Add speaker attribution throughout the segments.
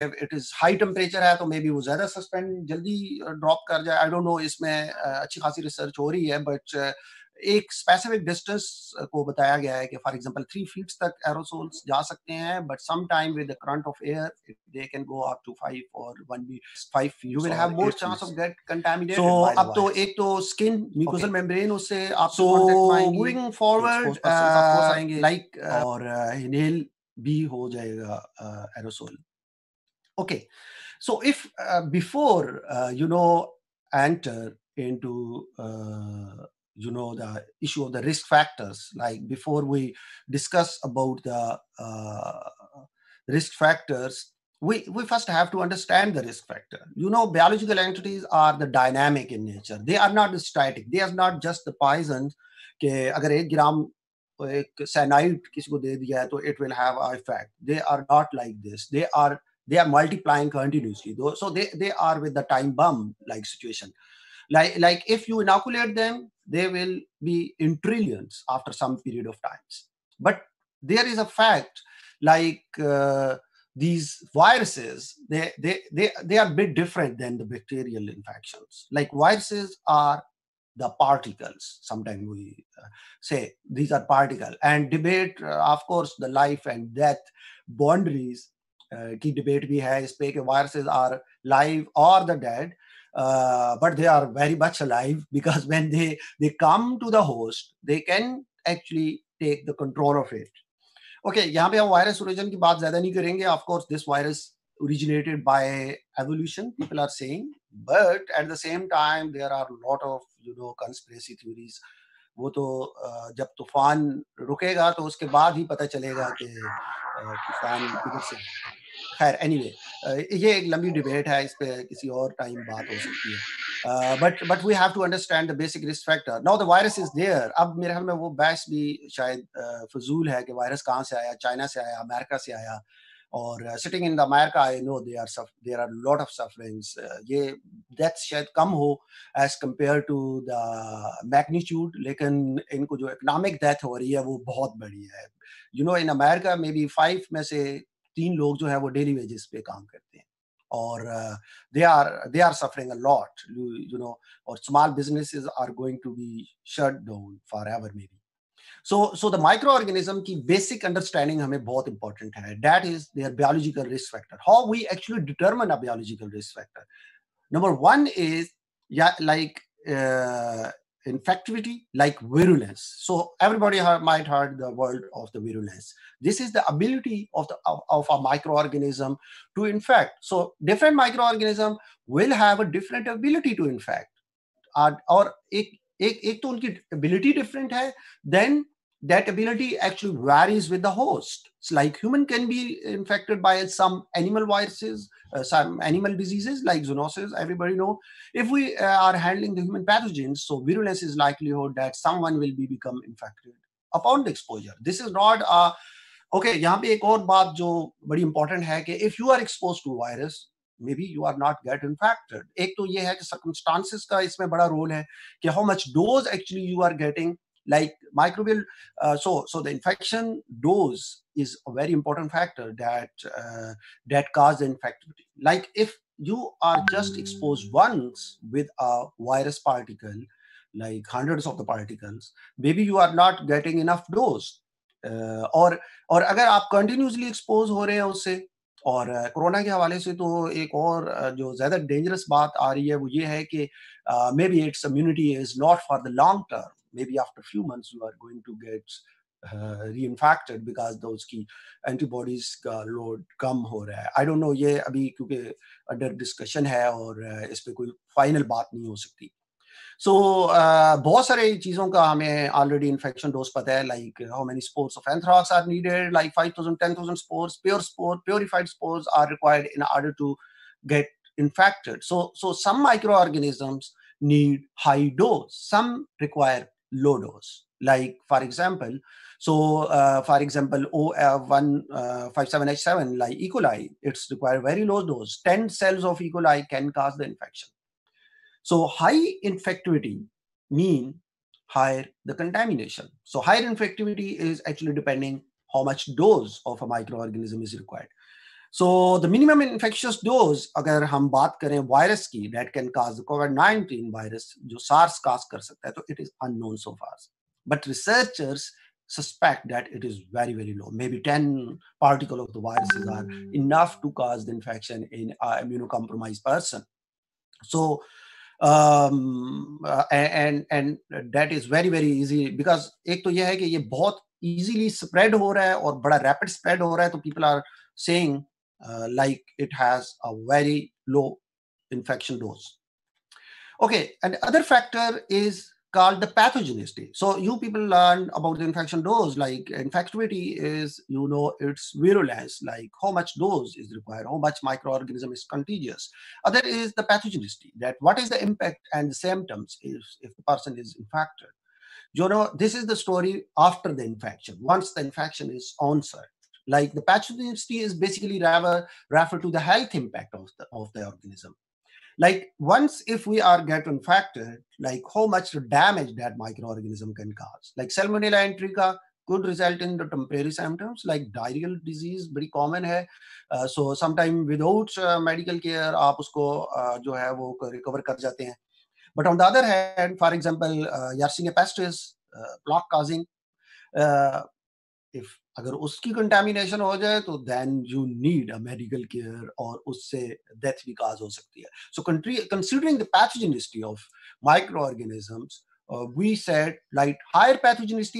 Speaker 1: It is high temperature है तो may be वो ज़्यादा सस्पेंड जल्दी ड्रॉप कर जाए। आई डोंट नो इसमें अच्छी खासी रिसर्च हो रही है बट एक स्पेसिफिक डिस्टेंस को बताया गया है कि फॉर एग्जांपल थ्री फीट तक एरोसोल्स जा सकते हैं but some time with the current of air they can go up to 5 और 1 बी 5 feet you will have more chance of get contaminated so अब तो एक तो स्किन म्यूकोसल मेम्ब्रेन उससे आप सो मूविंग फॉरवर्ड लाइक और इनहेल भी हो जाएगा aerosol Okay, so if uh, before uh, you know enter into uh, you know the issue of the risk factors, like before we discuss about the uh, risk factors, we, we first have to understand the risk factor. You know, biological entities are the dynamic in nature. They are not static. They are not just the poisons. के अगर एक ग्राम एक सैनाइट किसी को दे दिया है तो it they are multiplying continuously so they, they are with the time bomb like situation like like if you inoculate them they will be in trillions after some period of times. But there is a fact like uh, these viruses, they, they, they, they are a bit different than the bacterial infections. Like viruses are the particles. Sometimes we uh, say these are particles and debate, uh, of course, the life and death boundaries. की debate भी है इस पे कि viruses are live और the dead but they are very much alive because when they they come to the host they can actually take the control of it okay यहाँ पे हम वायरस ओरिजिन की बात ज़्यादा नहीं करेंगे। Of this virus originated by evolution people are saying but at the same time there are lot of you know conspiracy theories वो तो जब तूफ़ान रुकेगा तो उसके बाद ही पता चलेगा कि तूफ़ान किधर से खैर एनीवे ये एक लंबी डिबेट है, इस पे किसी और टाइम बात हो सकती है। But but we have to understand the basic risk factor now the virus is there अब मेरे ख्याल में वो बहस भी शायद फजूल है कि वायरस कहाँ से आया? चाइना से आया अमेरिका से आया। और sitting in the America I know they are there are lot of sufferings ये डेथ शायद कम हो as compare to the magnitude लेकिन इनको जो इकनॉमिक डेथ हो रही है, वो बहुत बड़ी है। You know in America maybe five में से तीन लोग जो है वो डेली वेजेस पे काम करते हैं। और they are they are suffering a lot you know और small businesses are going to be shut down forever maybe so so the microorganism की बेसिक अंडरस्टैंडिंग हमें बहुत इंपॉर्टेंट है। That is there biological risk factor how we actually determine a biological risk factor number one is या like infectivity like virulence. So everybody have, might heard the word of the virulence. This is the ability of the of, of a microorganism to infect. So different microorganism will have a different ability to infect. और एक एक एक तो उनकी ability different है then that ability actually varies with the host. It's like human can be infected by some animal viruses, uh, some animal diseases like zoonosis. Everybody know if we uh, are handling the human pathogens, so virulence is likelihood that someone will be become infected upon the exposure. This is not a okay. यहाँ पे एक और बात जो बड़ी important है कि if you are exposed to virus, maybe you are not get infected. एक तो ये है कि circumstances का इसमें बड़ा role है कि how much dose actually you are getting like microbial uh, so so the infection dose is a very important factor that uh, that causes infectivity. Like if you are just exposed once with a virus particle like hundreds of the particles maybe you are not getting enough dose uh, Or और और अगर आप continuously exposed हो रहे हैं उससे और uh, corona के हवाले से तो एक और uh, जो ज़्यादा डेंजरस बात आ रही है वो ये है कि maybe it's immunity is not for the long term maybe after a few months you are going to get uh, reinfected because those key antibodies uh, load come. ho raha hai. I don't know ye abhi kyunki under discussion hai aur uh, ispe koi final baat nahi ho sakti. So uh, बहुत सारे चीजों का हमें already infection dose पता है like how many spores of anthrax are needed like 5000 10000 spores pure spore purified spores are required in order to get infected so so some microorganisms need high dose some require low dose. Like, for example, so uh, for example, O157H7, uh, like E. coli, it's required very low dose. 10 cells of E. coli can cause the infection. So high infectivity mean higher the contamination. So higher infectivity is actually depending how much dose of a microorganism is required. So the minimum infectious dose, अगर हम बात करें virus की that can cause the COVID-19 virus, जो SARS cause कर सकता है, तो it is unknown so far. But researchers suspect that it is very very low. Maybe 10 particle of the viruses are enough to cause the infection in an immunocompromised person. So um, uh, and and that is very very easy because एक तो ये है कि ये बहुत easily spread हो रहा है और बड़ा rapid spread हो रहा है तो people are saying uh, Uh, like it has a very low infection dose. Okay, and other factor is called the pathogenicity. So you people learn about the infection dose, like infectivity is, you know, its virulence, like how much dose is required, how much microorganism is contagious. Other is the pathogenicity, that what is the impact and the symptoms if, if the person is infected. You know, this is the story after the infection, once the infection is onset like the pathogenicity is basically rather refer to the health impact of the, of the organism. Like once if we are get infected, like how much damage that microorganism can cause. Like Salmonella enterica could result in the temporary symptoms like diarrheal disease, very common hai. Uh, so sometime without uh, medical care, आप उसको uh, जो है वो recover कर जाते हैं. But on the other hand, for example, uh, Yersinia pestis, uh, plaque causing, uh, if अगर उसकी कंटेमिनेशन हो जाए तो then you need a medical care और उससे डेथ भी काज हो सकती है so country considering higher pathogenicity of micro we like higher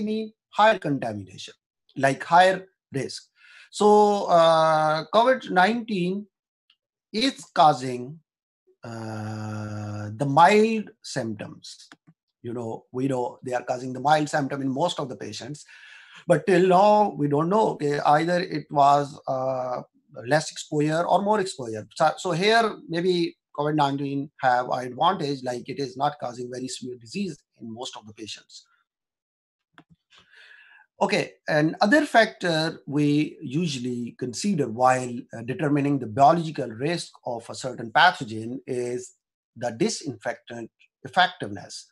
Speaker 1: mean higher contamination, like higher risk. So uh, COVID-19 is causing uh, the mild symptoms. You know, we know they are causing the mild symptom in most of the patients. But till now, we don't know. Okay, either it was uh, less exposure or more exposure. So, so here, maybe COVID-19 have an advantage, like it is not causing very severe disease in most of the patients. Okay, and other factor we usually consider while uh, determining the biological risk of a certain pathogen is the disinfectant effectiveness.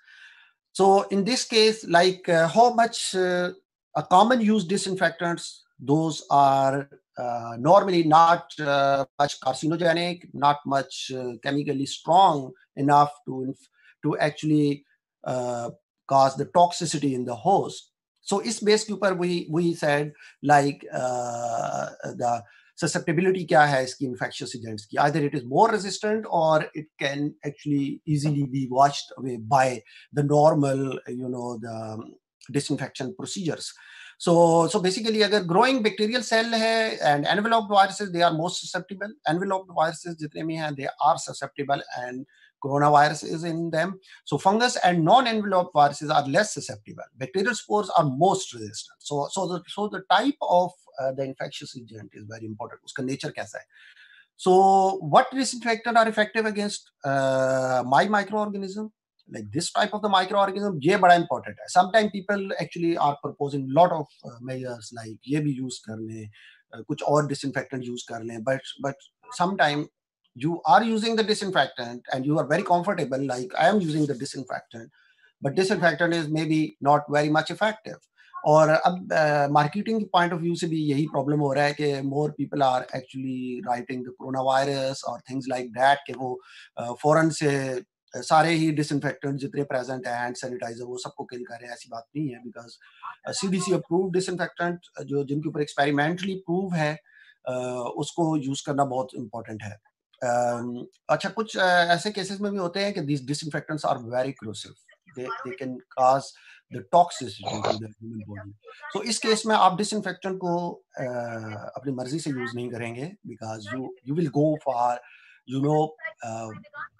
Speaker 1: So in this case, like uh, how much uh, a common use disinfectants, those are uh, normally not uh, much carcinogenic, not much uh, chemically strong enough to, to actually uh, cause the toxicity in the host. So is base के we we said like uh, the susceptibility क्या the infectious agents either it is more resistant or it can actually easily be washed away by the normal you know the disinfection procedures. So, so basically, अगर growing bacterial cell है and enveloped viruses, they are most susceptible. Enveloped viruses जितने भी हैं, they are susceptible and coronavirus is in them. So fungus and non-enveloped viruses are less susceptible. Bacterial spores are most resistant. So, so the so the type of uh, the infectious agent is very important. उसका nature कैसा है? So, what disinfectant are effective against uh, my microorganism? Like this type of the microorganism ये बड़ा important है sometimes people actually are proposing lot of uh, measures like ये भी use लें uh, कुछ और disinfectant use कर लें but but sometime you are using the disinfectant and you are very comfortable like I am using the disinfectant but disinfectant is maybe not very much effective और अब marketing uh, point of view से भी यही problem हो रहा है कि more people are actually writing the corona virus और थिंग्स लाइक दैट कि वो uh, से सारे ही डिसइंफेक्टेंट जितने प्रेजेंट है हैंड सैनिटाइजर वो सबको किल कर रहे हैं ऐसी बात नहीं है बिकॉज़ सीडीसी अप्रूव डिसइंफेक्टेंट जो जिनके ऊपर एक्सपेरिमेंटली प्रूव है uh, उसको यूज़ करना बहुत इंपॉर्टेंट है। Uh, अच्छा कुछ uh, ऐसे केसेस में भी होते हैं कि this disinfectants are very corrosive the toxicity to the human body so इस केस में आप डिसइंफेक्टेंट को uh, अपनी मर्ज़ी से यूज़ नहीं करेंगे because you you will go for you know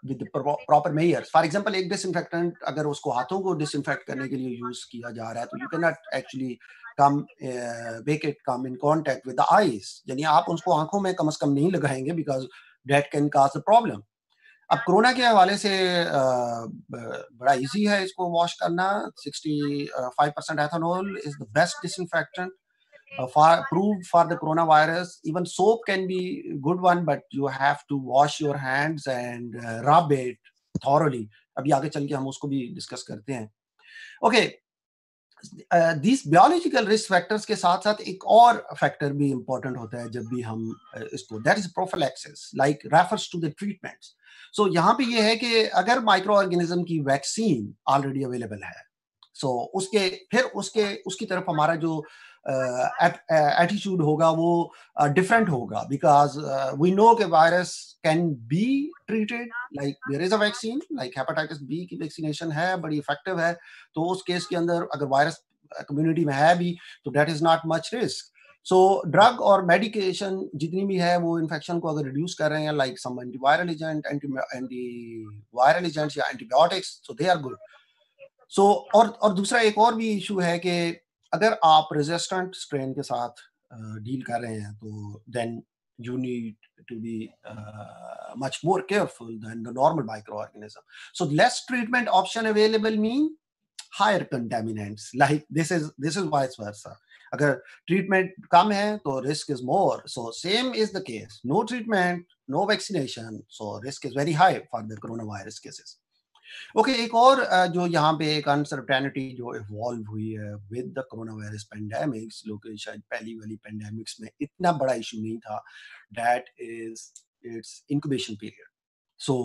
Speaker 1: with proper measures for example एक डिसइंफेक्टेंट अगर उसको हाथों को डिसइंफेक्ट करने के लिए यूज़ किया जा रहा है तो you can not actually come wake it come in contact with the eyes यानी आप उसको आँखों में कम से कम नहीं लगाएँगे because that can cause the problem अब कोरोना के हवाले से uh, बड़ा इजी है इसको वॉश करना. Sixty five percent is the best disinfectant uh, for approved for the coronavirus. Even soap can be good one, but you have to wash your hands and uh, rub it thoroughly. अभी आगे चल के हम उसको भी discuss करते हैं okay
Speaker 2: this biological risk factors के साथ साथ एक और फैक्टर भी इंपॉर्टेंट होता है जब भी हम इसको that is prophylaxis like refers to the treatments so यहाँ पे ये है कि अगर माइक्रो ऑर्गेनिज्म की वैक्सीन ऑलरेडी अवेलेबल है सो so, उसके फिर उसके उसकी तरफ़ हमारा जो एटीट्यूड होगा, वो डिफरेंट होगा बिकॉज़ वी नो के virus can be treated like there is a vaccine like hepatitis B की वैक्सीनेशन है, बड़ी इफ़ेक्टिव है तो उस केस के अंदर अगर वायरस कम्युनिटी में है भी तो that is not much risk so drug और मेडिकेशन जितनी भी है, वो इन्फेक्शन को अगर रिड्यूस कर रहे हैं like some antiviral agent anti viral agents या antibiotics so they are good so और और दूसरा एक और भी इशू है कि अगर आप रेजिस्टेंट स्ट्रेन के साथ डील कर रहे हैं तो then you need to be much more careful than the normal microorganism so less treatment option available mean higher contaminants like this is this is vice versa अगर ट्रीटमेंट कम है तो risk is more so same is the case no treatment no vaccination so risk is very high for the corona virus cases okay एक और जो यहाँ पे एक अनसर्टेनिटी जो इवॉल्व हुई है with the corona virus pandemics लोग शायद पहली वाली पेंडेमिक्स में इतना बड़ा इशू नहीं था that is its incubation period so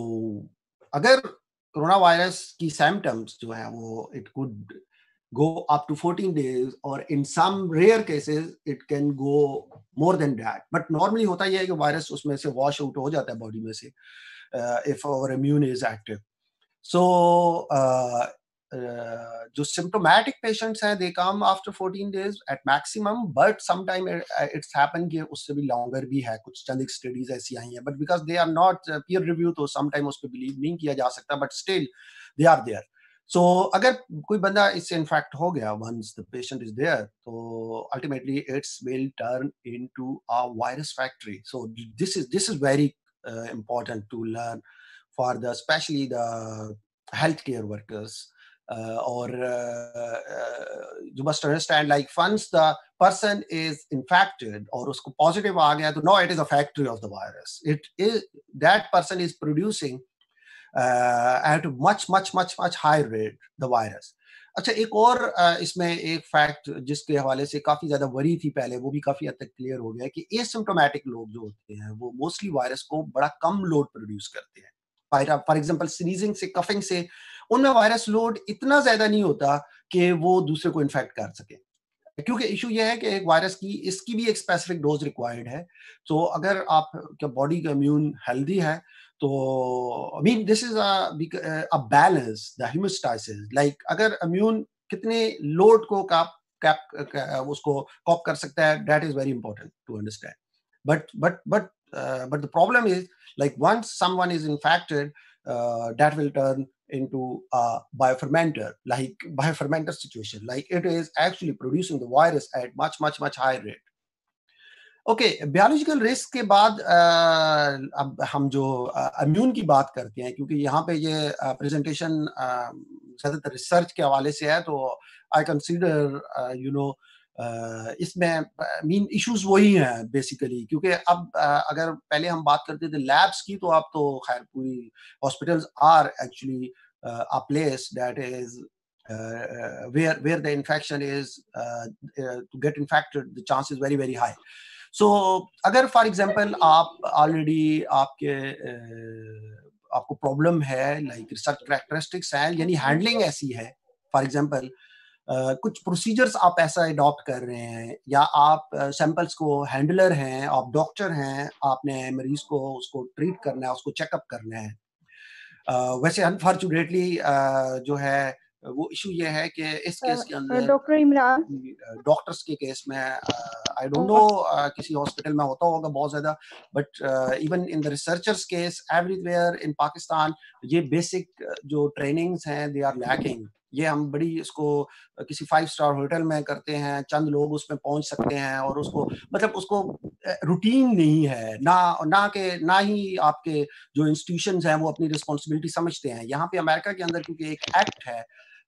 Speaker 2: अगर कोरोना वायरस की सिम्टम्स जो है वो it could go up to 14 days or in some rare cases it can go more than that. But normally होता यह है कि वायरस उसमें से वॉश आउट हो जाता है बॉडी में से if our immune is active So uh, uh, जो सिम्टोमेटिक पेशेंट्स हैं they come after 14 days at maximum but sometime it's happen कि उससे भी लॉन्गर भी है कुछ चंद स्टडीज़ ऐसी आई हैं but because they are not peer review तो समटाइम उस पर बिलीव नहीं किया जा सकता but still they are there so अगर कोई बंदा इससे इन्फेक्ट हो गया once the patient is there तो ultimately it's will turn into a virus factory so this is this is very important to learn for the especially the healthcare workers uh, or uh, uh, you must understand like once the person is infected or usko positive aa gaya to no it is a factory of the virus it is that person is producing uh, at much much much much high rate the virus अच्छा एक और इसमें एक fact जिसके हवाले से काफ़ी ज़्यादा वरी थी पहले वो भी काफ़ी हद तक क्लियर हो गया कि एसिम्टोमेटिक लोग जो होते हैं वो मोस्टली वायरस को बड़ा कम लोड प्रोड्यूस करते हैं फॉर एग्ज़ाम्पल स्नीजिंग से कफिंग से, उनमें वायरस लोड इतना ज़्यादा नहीं होता कि वो दूसरे को इन्फेक्ट कर सके। क्योंकि इशू ये है कि एक वायरस की, इसकी भी एक स्पेसिफिक डोज रिक्वायर्ड है। तो अगर आप बॉडी का इम्यून हेल्दी है तो I mean this is a balance the homeostasis like अगर इम्यून कितने लोड को काप कैप उसको कॉप कर सकता है that is very important to understand but but but Uh, but the problem is like once someone is infected uh, that will turn into a biofermenter like biofermenter situation. Like it is actually producing the virus at much much much higher rate. Okay biological risk के बाद uh, अब हम जो uh, immune की बात करते हैं क्योंकि यहाँ पे ये प्रेजेंटेशन ज़्यादातर रिसर्च के हवाले से है तो आई कंसीडर यू नो इसमें मीन इश्यूज़ वही हैं बेसिकली क्योंकि अब अगर पहले हम बात करते थे लैब्स की तो अब तो खैर पूरी hospitals are actually a place that is where where the infection is uh, uh, to get infected the chance is very very high. So अगर फॉर एग्जांपल आप ऑलरेडी आपके आपको प्रॉब्लम है लाइक रिसर्च करेक्टरिस्टिक्स हैं यानी handling ऐसी है for कुछ प्रोसीजर्स आप ऐसा अडॉप्ट कर रहे हैं या आप सैंपल्स को हैंडलर हैं आप डॉक्टर हैं आपने मरीज़ को उसको ट्रीट करना है उसको चेकअप करना है। uh, वैसे अनफॉर्चुनेटली uh, जो है वो इशू ये है कि इस केस के अंदर
Speaker 3: डॉक्टर इमरान?
Speaker 2: डॉक्टर्स के केस में आई डोंट नो किसी हॉस्पिटल में होता होगा बहुत ज़्यादा but even in the researchers case everywhere in Pakistan ये बेसिक जो ट्रेनिंग्स हैं दे आर लैकिंग ये हम बड़ी इसको किसी फाइव स्टार होटल में करते हैं, चंद लोग उसमें पहुँच सकते हैं और उसको मतलब उसको रूटीन नहीं है। ना ना के, ना ही आपके जो इंस्टीट्यूशन हैं वो अपनी रिस्पॉन्सिबिलिटी समझते हैं। यहाँ पे अमेरिका के अंदर क्योंकि एक एक्ट है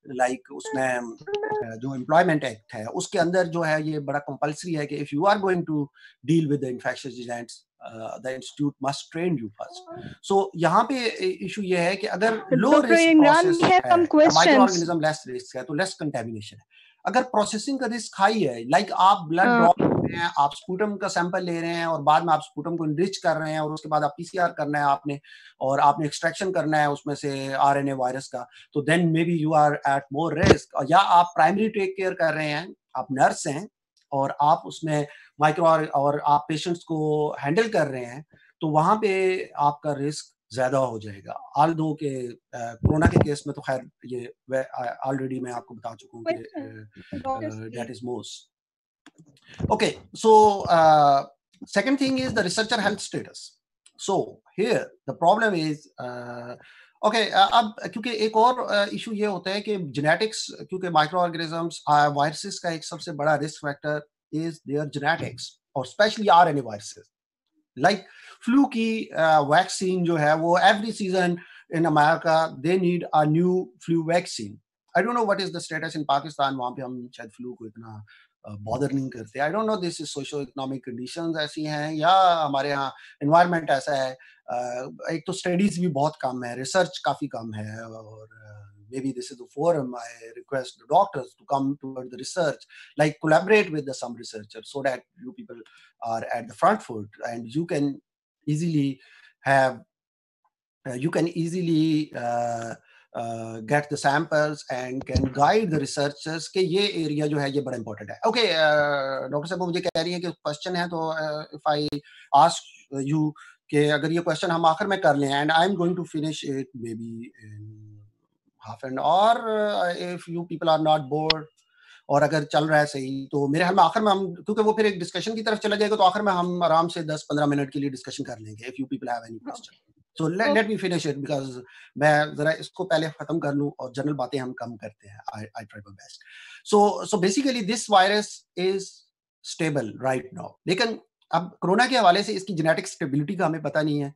Speaker 2: लाइक like उसमें जो एम्प्लॉयमेंट एक्ट है, उसके अंदर जो है ये बड़ा कंपलसरी है कि if you are going to deal with the infectious agents the institute must train you first so यहाँ पे इशू ये है कि अगर लो रिस्क है लेस रिस्क है तो लेस कंटेमिनेशन है। अगर प्रोसेसिंग का रिस्क हाई है लाइक like आप ब्लड ड्रॉप कर रहे हैं आप स्पूटम का सैंपल ले रहे हैं और बाद में आप स्पूटम को इनरिच कर रहे हैं और उसके बाद आप पीसीआर करना है आपने और आपने एक्सट्रैक्शन करना है उसमें से आरएनए वायरस का तो then maybe you are at more risk या आप प्राइमरी टेक केयर कर रहे हैं आप नर्स हैं और आप उसमें माइक्रो और आप पेशेंट्स को हैंडल कर रहे हैं तो वहाँ पे आपका रिस्क ज़्यादा हो जाएगा। आल दो के कोरोना के केस में तो खैर ये ऑलरेडी मैं आपको बता चुका हूँ that is most okay so second thing is the researcher health status so here the problem is uh, okay okay, अब क्योंकि एक और इशू ये होता है कि जेनेटिक्स क्योंकि माइक्रो ऑर्गेनिजम्स वायरसेस का एक सबसे बड़ा risk factor is there genetics और specially R N viruses like flu की वैक्सीन जो है वो every season in America they need a new flu vaccine I don't know what is the status in Pakistan वहाँ पे हम शायद flu को इतना बॉदर नहीं करते I don't know this is socio economic conditions ऐसी हैं या हमारे यहाँ एनवायरनमेंट ऐसा है एक तो स्टडीज़ भी बहुत कम है रिसर्च काफ़ी कम है और maybe this is the forum i request the doctors to come toward the research like collaborate with the some researchers so that you people are at the front foot and you can easily have uh, you can easily uh, uh, get the samples and can guide the researchers कि ये area जो है ये बड़ा important है। Okay doctor साहब मुझे कह रही है कि क्वेश्चन है तो इफ़ आई आस्क यू कि अगर ये क्वेश्चन हम आखिर में कर लें and I am going to finish it maybe half an और if you people are not bored और अगर चल रहा है सही तो मेरे ख्याल में आखिर में हम क्योंकि वो फिर एक डिस्कशन की तरफ़ चला जाएगा तो आखिर में हम आराम से 10-15 मिनट के लिए डिस्कशन कर लेंगे if you people have any question so let me finish it because मैं जरा इसको पहले खत्म कर लूँ और जनरल बातें हम कम करते हैं। I I try my best so so basically this virus is stable right now लेकिन अब कोरोना के हवाले से इसकी जेनेटिक स्टेबिलिटी का हमें पता नहीं है।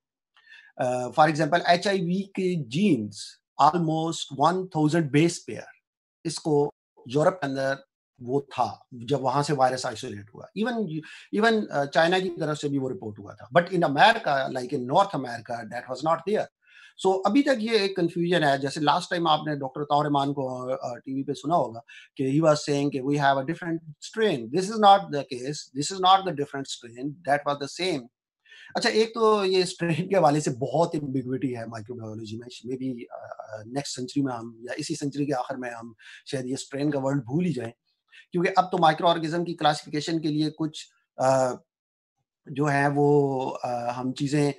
Speaker 2: फॉर एग्जांपल एचआईवी के genes almost one thousand base pair इसको यूरोप के अंदर वो था, जब वहाँ से वायरस आइसोलेट हुआ। इवन इवन चाइना की तरफ़ से भी वो रिपोर्ट हुआ था। But in America, like in North America, that was not there. So अभी तक ये एक कंफ्यूजन है, जैसे लास्ट टाइम आपने डॉक्टर तौरमान को टीवी पे सुना होगा कि ही वाज सेइंग कि we have a different strain this is not the case this is not the different strain that was the same अच्छा एक तो ये स्ट्रेन के हवाले से बहुत एम्बिग्विटी है माइक्रोबायोलॉजी में। मे बी नेक्स्ट सेंचुरी में हम या इसी सेंचुरी के आखिर में हम शायद ये स्ट्रेन का वर्ड भूल ही जाएँ। क्योंकि अब तो माइक्रो ऑर्गेनिज्म की क्लासिफिकेशन के लिए कुछ जो है वो हम चीज़ें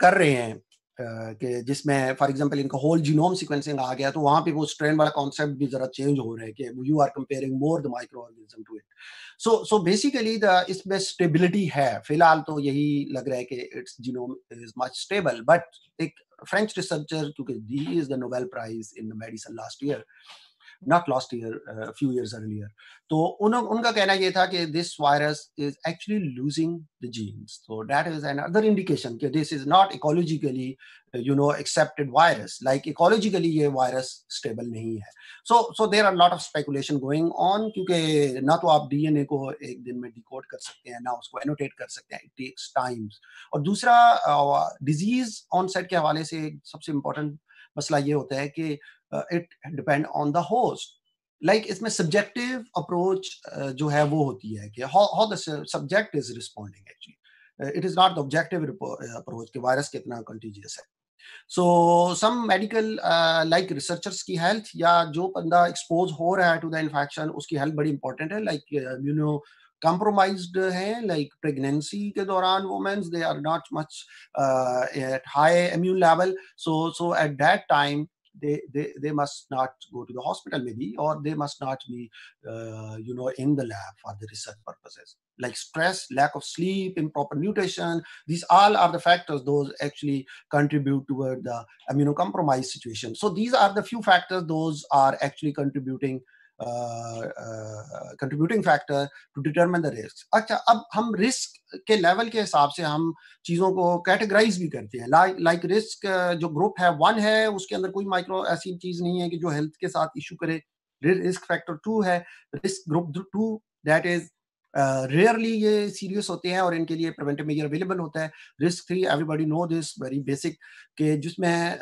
Speaker 2: कर रहे हैं कि जिसमें फॉर एग्जांपल इनका होल जीनोम सीक्वेंसिंग आ गया तो वहाँ पे वो स्ट्रेन वाला कॉन्सेप्ट भी जरा चेंज हो रहा है कि you are comparing more the microorganism to it so so basically the इसमें स्टेबिलिटी है। फ़िलहाल तो यही लग रहा है कि its genome is much stable but एक फ्रेंच रिसर्चर क्योंकि the is the Nobel prize in medicine last year not last year, a uh, few years earlier. तो उन, उनका कहना ये था कि this virus is actually losing the genes. So that is another indication कि this is not ecologically, uh, you know, accepted virus. Like ecologically ये virus stable नहीं है. So so there are a lot of speculation going on क्योंकि ना तो आप DNA को एक दिन में decode कर सकते हैं ना उसको annotate कर सकते हैं. It takes times. और दूसरा uh, disease onset के हवाले से सबसे important मसला ये होता है कि it depend on the host like इसमें सब्जेक्टिव अप्रोच uh, जो है वो होती है कि how the subject is responding actually it is not the objective approach कि वायरस कितना कंटीजियस है. So some medical like researchers की हेल्थ या जो बंदा एक्सपोज हो रहा है टू द इन्फेक्शन उसकी हेल्थ बड़ी इंपॉर्टेंट है. लाइक यू नो compromised हैं like pregnancy के दौरान they are not much uh, at high immune level. So so at that time they, they, they must not go to the hospital maybe or they must not be uh, you know in the lab for the research purposes. Like stress lack of sleep improper nutrition these all are the factors those actually contribute toward the immunocompromised situation. So these are the few factors those are actually contributing contributing factor to determine the risk अच्छा अब हम risk के level के हिसाब से हम चीज़ों को कैटेगराइज भी करते हैं। लाइक लाइक रिस्क जो ग्रुप है वन है, उसके अंदर कोई माइक्रो ऐसी चीज़ नहीं है कि जो हेल्थ के साथ इशू करे। रिस्क फैक्टर टू है risk group two that is rarely ये सीरियस होते हैं और इनके लिए प्रिवेंटिव मेजर अवेलेबल होता है। Risk three everybody know this very basic के जिसमें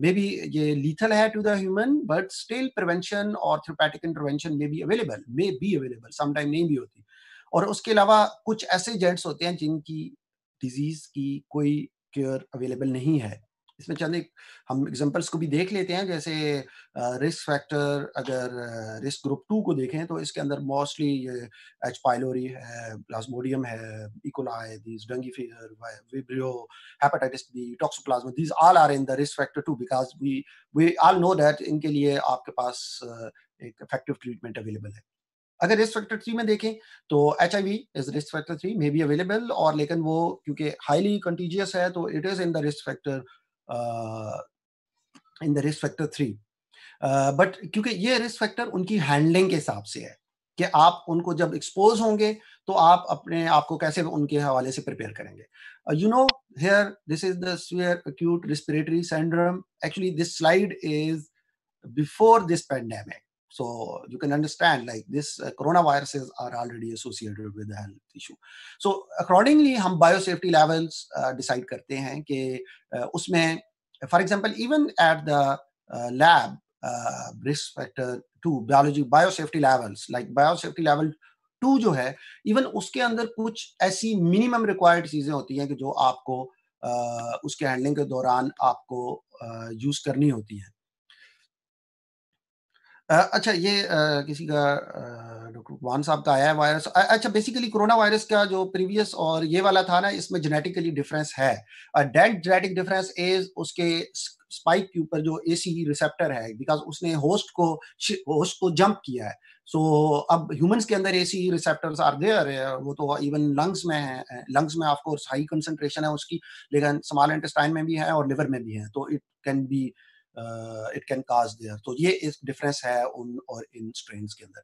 Speaker 2: मे बी ये लीथल है to the human but still prevention और therapeutic intervention may be available may be available sometime नहीं भी होती। और उसके अलावा कुछ ऐसे एजेंट्स होते हैं जिनकी डिज़ीज़ की कोई केयर अवेलेबल नहीं है। इसमें चंद एक हम एग्जांपल्स को भी देख लेते हैं, जैसे रिस्क फैक्टर अगर रिस्क ग्रुप टू को देखें तो इसके अंदर मोस्टली ये एच पाइलोरी है प्लाज्मोडियम है E coli these dengue fever vibrio hepatitis B toxoplasma these all are in the risk factor two because we we all know that इनके लिए आपके पास एक इफ़ेक्टिव ट्रीटमेंट अवेलेबल है। अगर रिस्क फैक्टर थ्री में देखें तो H I V is risk factor three may be available और लेकिन वो, क्योंकि हाईली कंटीजियस है तो it is in the risk factor in the risk factor three but क्योंकि ये रिस्क फैक्टर उनकी हैंडलिंग के हिसाब से है कि आप उनको जब एक्सपोज होंगे तो आप अपने आप को कैसे उनके हवाले से प्रिपेयर करेंगे। You know here this is the acute respiratory syndrome. Actually, this slide is before this pandemic. So you can understand like this uh, coronaviruses are already associated with the health issue so accordingly हम biosafety levels uh, decide करते हैं कि uh, उसमें for example even at the uh, lab uh, risk factor two biology biosafety levels like biosafety level two जो है even उसके अंदर कुछ ऐसी मिनिमम रिक्वायर्ड चीज़ें होती हैं कि जो आपको uh, उसके हैंडलिंग के दौरान आपको uh, करनी होती है अच्छा ये आ, किसी का डॉक्टर वान साहब का आया है वायरस। अच्छा बेसिकली कोरोना वायरस का जो प्रीवियस और ये वाला था ना इसमें जेनेटिकली डिफरेंस है। डेट जेनेटिक डिफरेंस इज़ उसके स्पाइक के ऊपर जो एसी रिसेप्टर है बिकॉज़ उसने होस्ट को होस्ट को जंप किया है। सो so, अब ह्यूमंस के अंदर A C receptors are there वो तो इवन लंग्स में है लंग्स में ऑफ़ कोर्स हाई कंसंट्रेशन है उसकी लेकिन स्मॉल इंटेस्टाइन में भी है और लिवर में भी है। तो it can be it can cause there तो ये एक डिफरेंस है उन और इन स्ट्रेन के अंदर।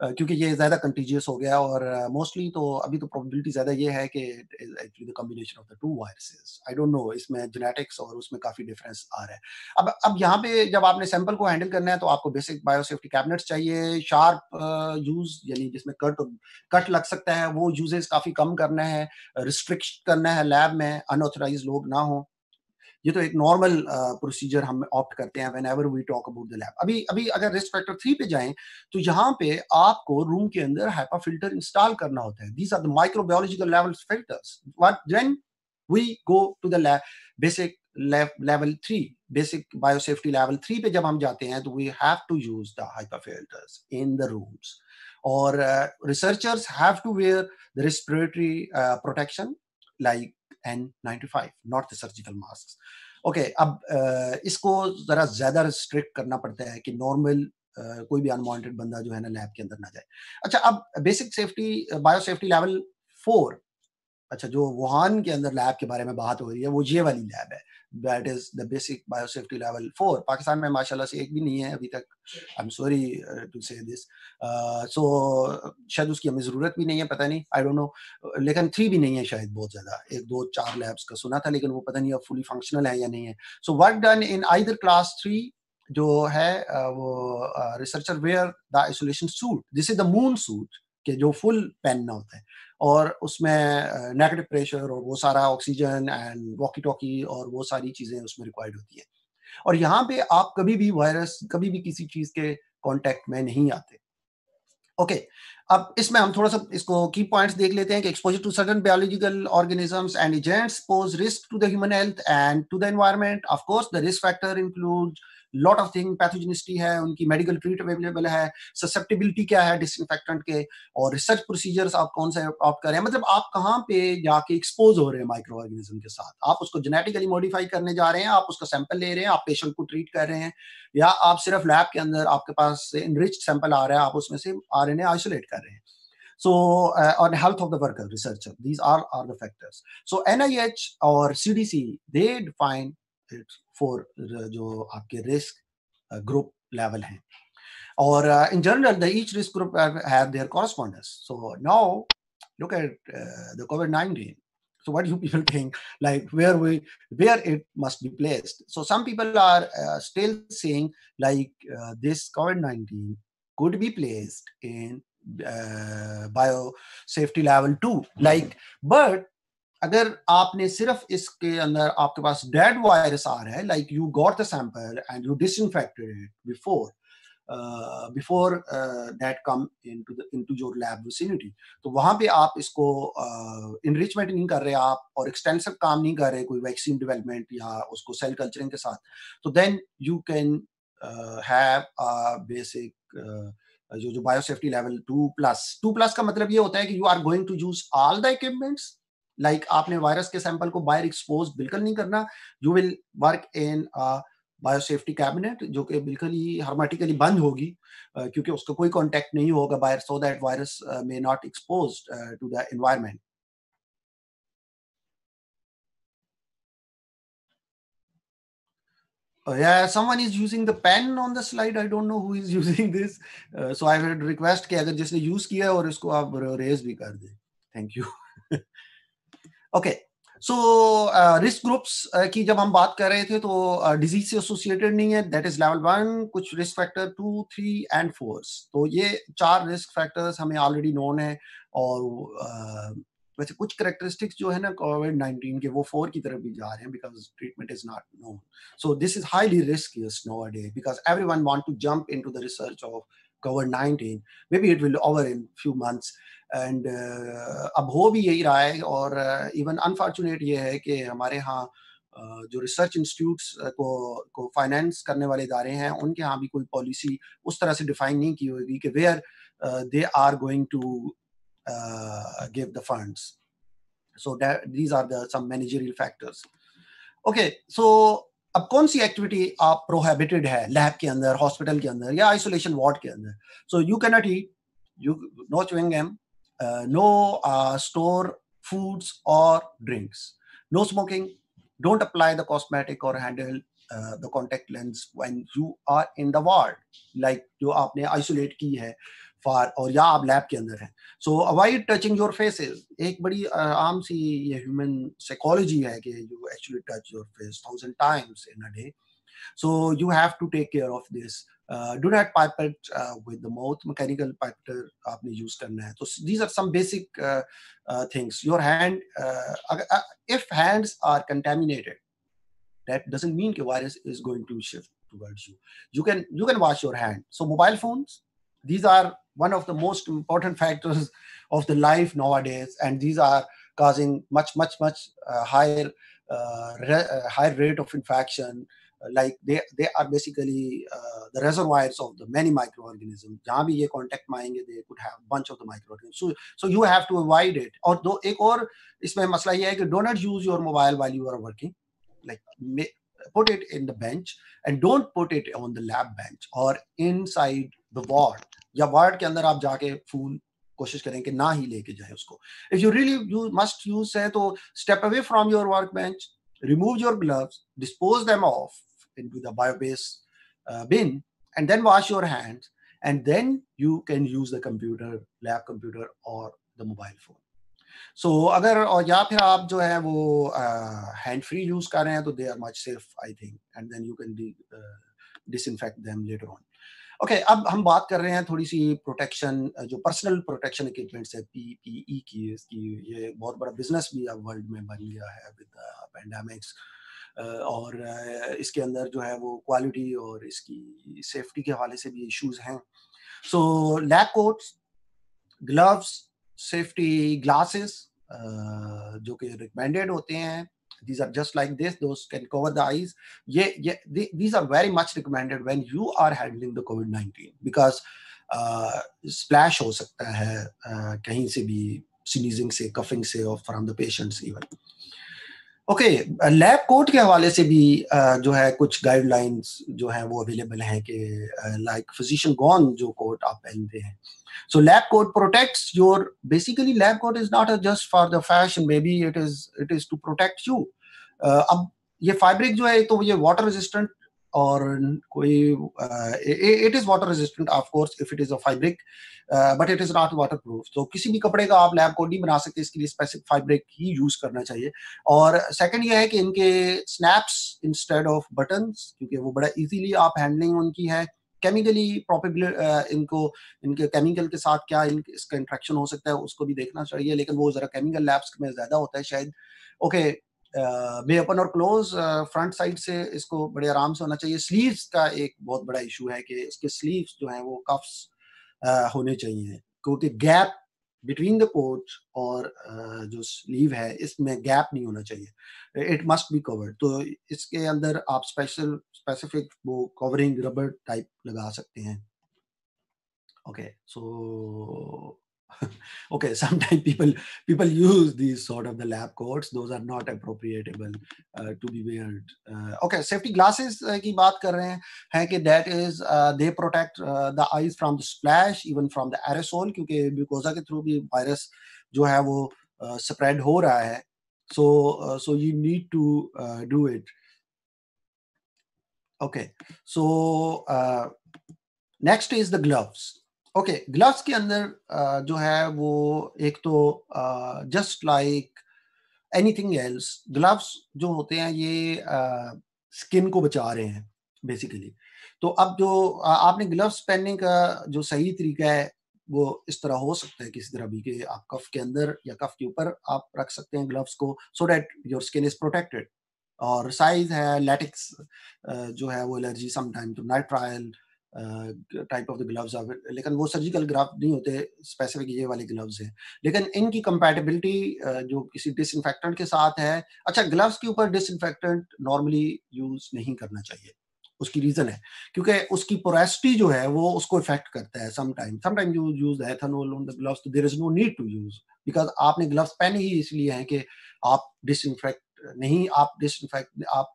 Speaker 2: uh, क्योंकि ये ज़्यादा कंटीजियस हो गया और मोस्टली uh, तो अभी तो प्रोबेबिलिटी ज़्यादा ये है कि actually the combination of the two viruses I don't know इसमें जेनेटिक्स और उसमें काफ़ी डिफरेंस आ रहा है। अब अब यहाँ पे जब आपने सैंपल को हैंडल करना है तो आपको बेसिक बायोसेफ्टी कैबिनेट्स चाहिए शार्प यूज़ यानी जिसमें कट कट लग सकता है वो यूजेस काफ़ी कम करना है रिस्ट्रिक्ट करना है लैब में अनऑथराइज लोग ना हो। ये तो एक नॉर्मल प्रोसीजर हम ऑप्ट करते हैं whenever we talk about the lab अभी अभी अगर रिस्क फैक्टर थ्री पे जाएँ तो यहाँ पे आपको रूम के अंदर हाइपा फ़िल्टर इंस्टॉल करना होता है. These are the microbiological level filters what then we go to the lab basic level three basic biosafety level three पे जब हम जाते हैं तो we have to use the HEPA filters in the rooms और researchers have to wear the respiratory protection like N95, not the surgical mask okay अब इसको जरा ज़्यादा रिस्ट्रिक्ट करना पड़ता है कि नॉर्मल कोई भी अनवांटेड बंदा जो है ना लैब के अंदर ना जाए। अच्छा अब basic safety bio safety level four अच्छा जो वुहान के अंदर लैब के बारे में बात हो रही है वो ये वाली लैब है। That is the basic biosafety level four Pakistan में माशाल्लाह से एक भी नहीं है अभी तक। I am sorry to say this so शायद उसकी हमें ज़रूरत भी नहीं है पता नहीं। आई डोंट नो लेकिन थ्री भी नहीं है शायद बहुत ज़्यादा। एक दो चार लैब्स का सुना था लेकिन वो पता नहीं अब फुली फंक्शनल है या नहीं है। So work done in either class three जो है uh, वो researcher wear the isolation suit this is the moon suit के जो फुल पहनना होता है। और उसमें नेगेटिव प्रेशर और वो सारा ऑक्सीजन एंड वॉकी टॉकी और वो सारी चीज़ें उसमें रिक्वायर्ड होती है। और यहाँ पे आप कभी भी वायरस कभी भी किसी चीज़ के कांटेक्ट में नहीं आते। ओके okay, अब इसमें हम थोड़ा सा इसको की पॉइंट्स देख लेते हैं कि exposure to certain biological organisms and agents pose risk to the human health and to the environment of course the risk factor include lot of thing pathogenicity है उनकी मेडिकल ट्रीट अवेलेबल है susceptibility क्या है disinfectant के और research procedures आप कौन से ऑप्ट कर रहे हैं? मतलब आप कहाँ पे जाके एक्सपोज हो रहे हैं माइक्रो ऑर्गेनिज्म के साथ? आप उसको जेनेटिकली मॉडिफाई करने जा रहे हैं आप उसका सैंपल ले रहे हैं आप पेशेंट को ट्रीट कर रहे हैं या आप सिर्फ़ लैब के अंदर आपके पास इनरिच सैंपल आ रहा है आप उसमें से आर आइसोलेट कर रहे हैं। So, uh, on health of the worker, researcher, these are, are the factors. So, NIH or CDC, they define it For uh, जो आपके रिस्क ग्रुप लेवल हैं। or uh, in general each risk group have, their correspondence. So now look at uh, the covid-19 so what do people think? Like where we where it must be placed? So some people are uh, still saying like this covid-19 could be placed in bio safety level 2 hmm. like but अगर आपने सिर्फ़ इसके अंदर आपके पास dead virus आ रहा है like you got the sample and you it before before that come into into your lab vicinity तो वहाँ पे आप इसको इनरिचमेंट uh, नहीं कर रहे आप और एक्सटेंसिव काम नहीं कर रहे कोई वैक्सीन डेवलपमेंट या उसको सेल कल्चरिंग के साथ तो then you can have basic जो जो biosafety level two plus two plus का मतलब ये होता है कि you are going to use all the equipments like like आपने वायरस के सैंपल को बाहर एक्सपोज बिल्कुल नहीं करना you will work in biosafety cabinet जो कि बिल्कुल ही हर्मेटिकली बंद होगी क्योंकि उसका कोई कांटेक्ट नहीं होगा बाहर so that virus may not expose to the environment Uh, yeah, someone is using the pen on the slide. I don't know who is using this. Uh, so I would request कि अगर जिसने use किया है और इसको आप raise भी कर दें. Thank you. Okay. So risk groups की जब हम बात कर रहे थे तो डिज़ीज़ uh, से एसोसिएटेड नहीं है दैट इज़ लेवल वन कुछ risk factor two three and fours तो ये चार रिस्क फैक्टर्स हमें ऑलरेडी नोन है और uh, वैसे कुछ करेक्टरिस्टिक्स जो है ना कोविड नाइनटीन के वो फोर की तरफ़ भी जा रहे हैं because treatment is not known so this is highly riskious nowadays because everyone want to jump into the research of COVID nineteen may be it will over in few months and अब हो भी यही रहा है और even uh, unfortunate ये है कि हमारे यहाँ uh, जो रिसर्च इंस्टीट्यूट्स uh, को को फाइनेंस करने वाले इदारे हैं उनके यहाँ भी कोई पॉलिसी उस तरह से डिफाइन नहीं की होगी कि where they are going to uh, the funds. So that these are the some managerial factors. Okay, so अब कौन सी एक्टिविटी आप प्रोहेबिटेड है लैब के अंदर हॉस्पिटल के अंदर या आइसोलेशन वार्ड के अंदर so you can not eat you know chewing Uh, no uh, store foods or drinks. No smoking. Don't apply the cosmetic or handle uh, the contact lens when you are in the ward like जो आपने isolate की or you are in the lab so avoid touching your faces एक बड़ी uh, a C human psychology है you actually touch your face thousand times in a day so you have to take care of this do not pipette uh, with the mouth mechanical pipetter आपने use करना है तो these are some basic uh, uh, things your hand uh, uh, if hands are contaminated that doesn't mean the virus is going to shift towards you you can you can wash your hand so mobile phones these are one of the most important factors of the life nowadays and these are causing much much much uh, higher uh, re- uh, higher rate of infection like they they are basically uh, the reservoirs of the many microorganisms जहाँ भी ये contact में आएँगे they could have bunch of the microorganisms so so you have to avoid it और दो एक और इसमें मसला ये है कि do not use your mobile while you are working like put it in the bench and don't put it on the lab bench or inside the ward या वार्ड के अंदर आप जाके फ़ोन कोशिश करें कि ना ही लेके जाए उसको if you really you must use है तो step away from your work bench remove your gloves dispose them off into the biobase uh, bin and then wash your hands and then you can use the computer lab computer or the mobile phone. So so, अगर और या फिर आप जो है वो hand free use कर रहे हैं तो they are much safe I think and then you can disinfect them later on okay okay, अब हम बात कर रहे हैं थोड़ी सी प्रोटेक्शन जो पर्सनल प्रोटेक्शन इक्विपमेंट्स है पी पी ई की इसकी ये बहुत बड़ा बिज़नेस भी अब वर्ल्ड में बन गया है विद पेंडेमिक्स और इसके अंदर जो है वो क्वालिटी और इसकी सेफ्टी के हवाले से भी इश्यूज़ हैं so lab coats gloves safety glasses जो कि रिकमेंडेड होते हैं these are just like this those can cover the eyes yeah, yeah they, these are very much recommended when you are handling the covid-19 because uh, splash हो सकता है uh, कहीं से भी sneezing से coughing से और from the patients even okay lab coat के हवाले से भी जो है कुछ गाइडलाइंस जो है वो अवेलेबल है कि लाइक फिजिशियन गॉन जो कोट आप पहनते हैं। So lab coat protects your basically lab coat is not just for the fashion may be it is it is to protect you अब ये फैब्रिक जो है तो ये वाटर रेजिस्टेंट और कोई it is water resistant of course if it is a fabric but it is not waterproof तो किसी भी कपड़े का आप लैब कोट नहीं बना सकते इसके लिए स्पेसिफिक फैब्रिक ही यूज़ करना चाहिए। और सेकंड ये है कि इनके स्नैप्स इंस्टेड ऑफ़ बटन्स क्योंकि वो बड़ा इजीली आप हैंडलिंग उनकी है। केमिकली प्रॉपेबल इनको इनके केमिकल के साथ क्या इन, इसका इंट्रैक्शन हो सकता है उसको भी देखना चाहिए लेकिन वो जरा केमिकल लैब्स में ज़्यादा होता है शायद। ओके बे ओपन और क्लोज फ्रंट साइड से इसको बड़े आराम से होना चाहिए। स्लीव्स का एक बहुत बड़ा इशू है कि इसके स्लीव्स जो है वो कफ्स uh, होने चाहिए। क्योंकि गैप बिटवीन द कोच और जो स्लीव है इसमें गैप नहीं होना चाहिए। इट मस्ट बी कवर्ड तो इसके अंदर आप स्पेशल स्पेसिफिक वो कवरिंग रबर टाइप लगा सकते हैं। Okay so okay, sometimes people people use these sort of the lab coats. Those are not appropriateable uh, to be worn Uh, okay, safety glasses uh, की बात कर रहे that is uh, they protect uh, the eyes from the splash, even from the aerosol Because mucosa के through the virus jo hai wo uh, spread ho raha hai. So uh, so you need to uh, do it. Okay, so uh, next is the gloves. Okay okay, gloves के अंदर जो है वो एक तो just like anything else gloves जो होते हैं ये स्किन को बचा रहे हैं बेसिकली तो अब जो आपने ग्लव्स पहनने का जो सही तरीका है वो इस तरह हो सकता है किसी तरह भी कि आप कफ के अंदर या कफ के ऊपर आप रख सकते हैं ग्लव्स को so that your skin is protected और साइज़ है लेटिक्स जो है वो allergy sometime to nitrile type of the gloves लेकिन वो सर्जिकल ग्राफ नहीं होते स्पेसिफिक ये वाले ग्लव्स हैं। लेकिन इनकी कंपैटिबिलिटी जो किसी डिसइंफेक्टेंट के साथ है अच्छा ग्लव्स के ऊपर डिसइंफेक्टेंट नॉर्मली यूज़ नहीं करना चाहिए। उसकी रीजन है। क्योंकि उसकी पोरेसिटी जो है, वो उसको इफ़ेक्ट करता है some time some time you use ethanol on the gloves there is no need to use because आपने ग्लव्स पहने ही इसलिए हैं कि आप डिसइंफेक्ट नहीं, आप डिसइंफेक्ट आप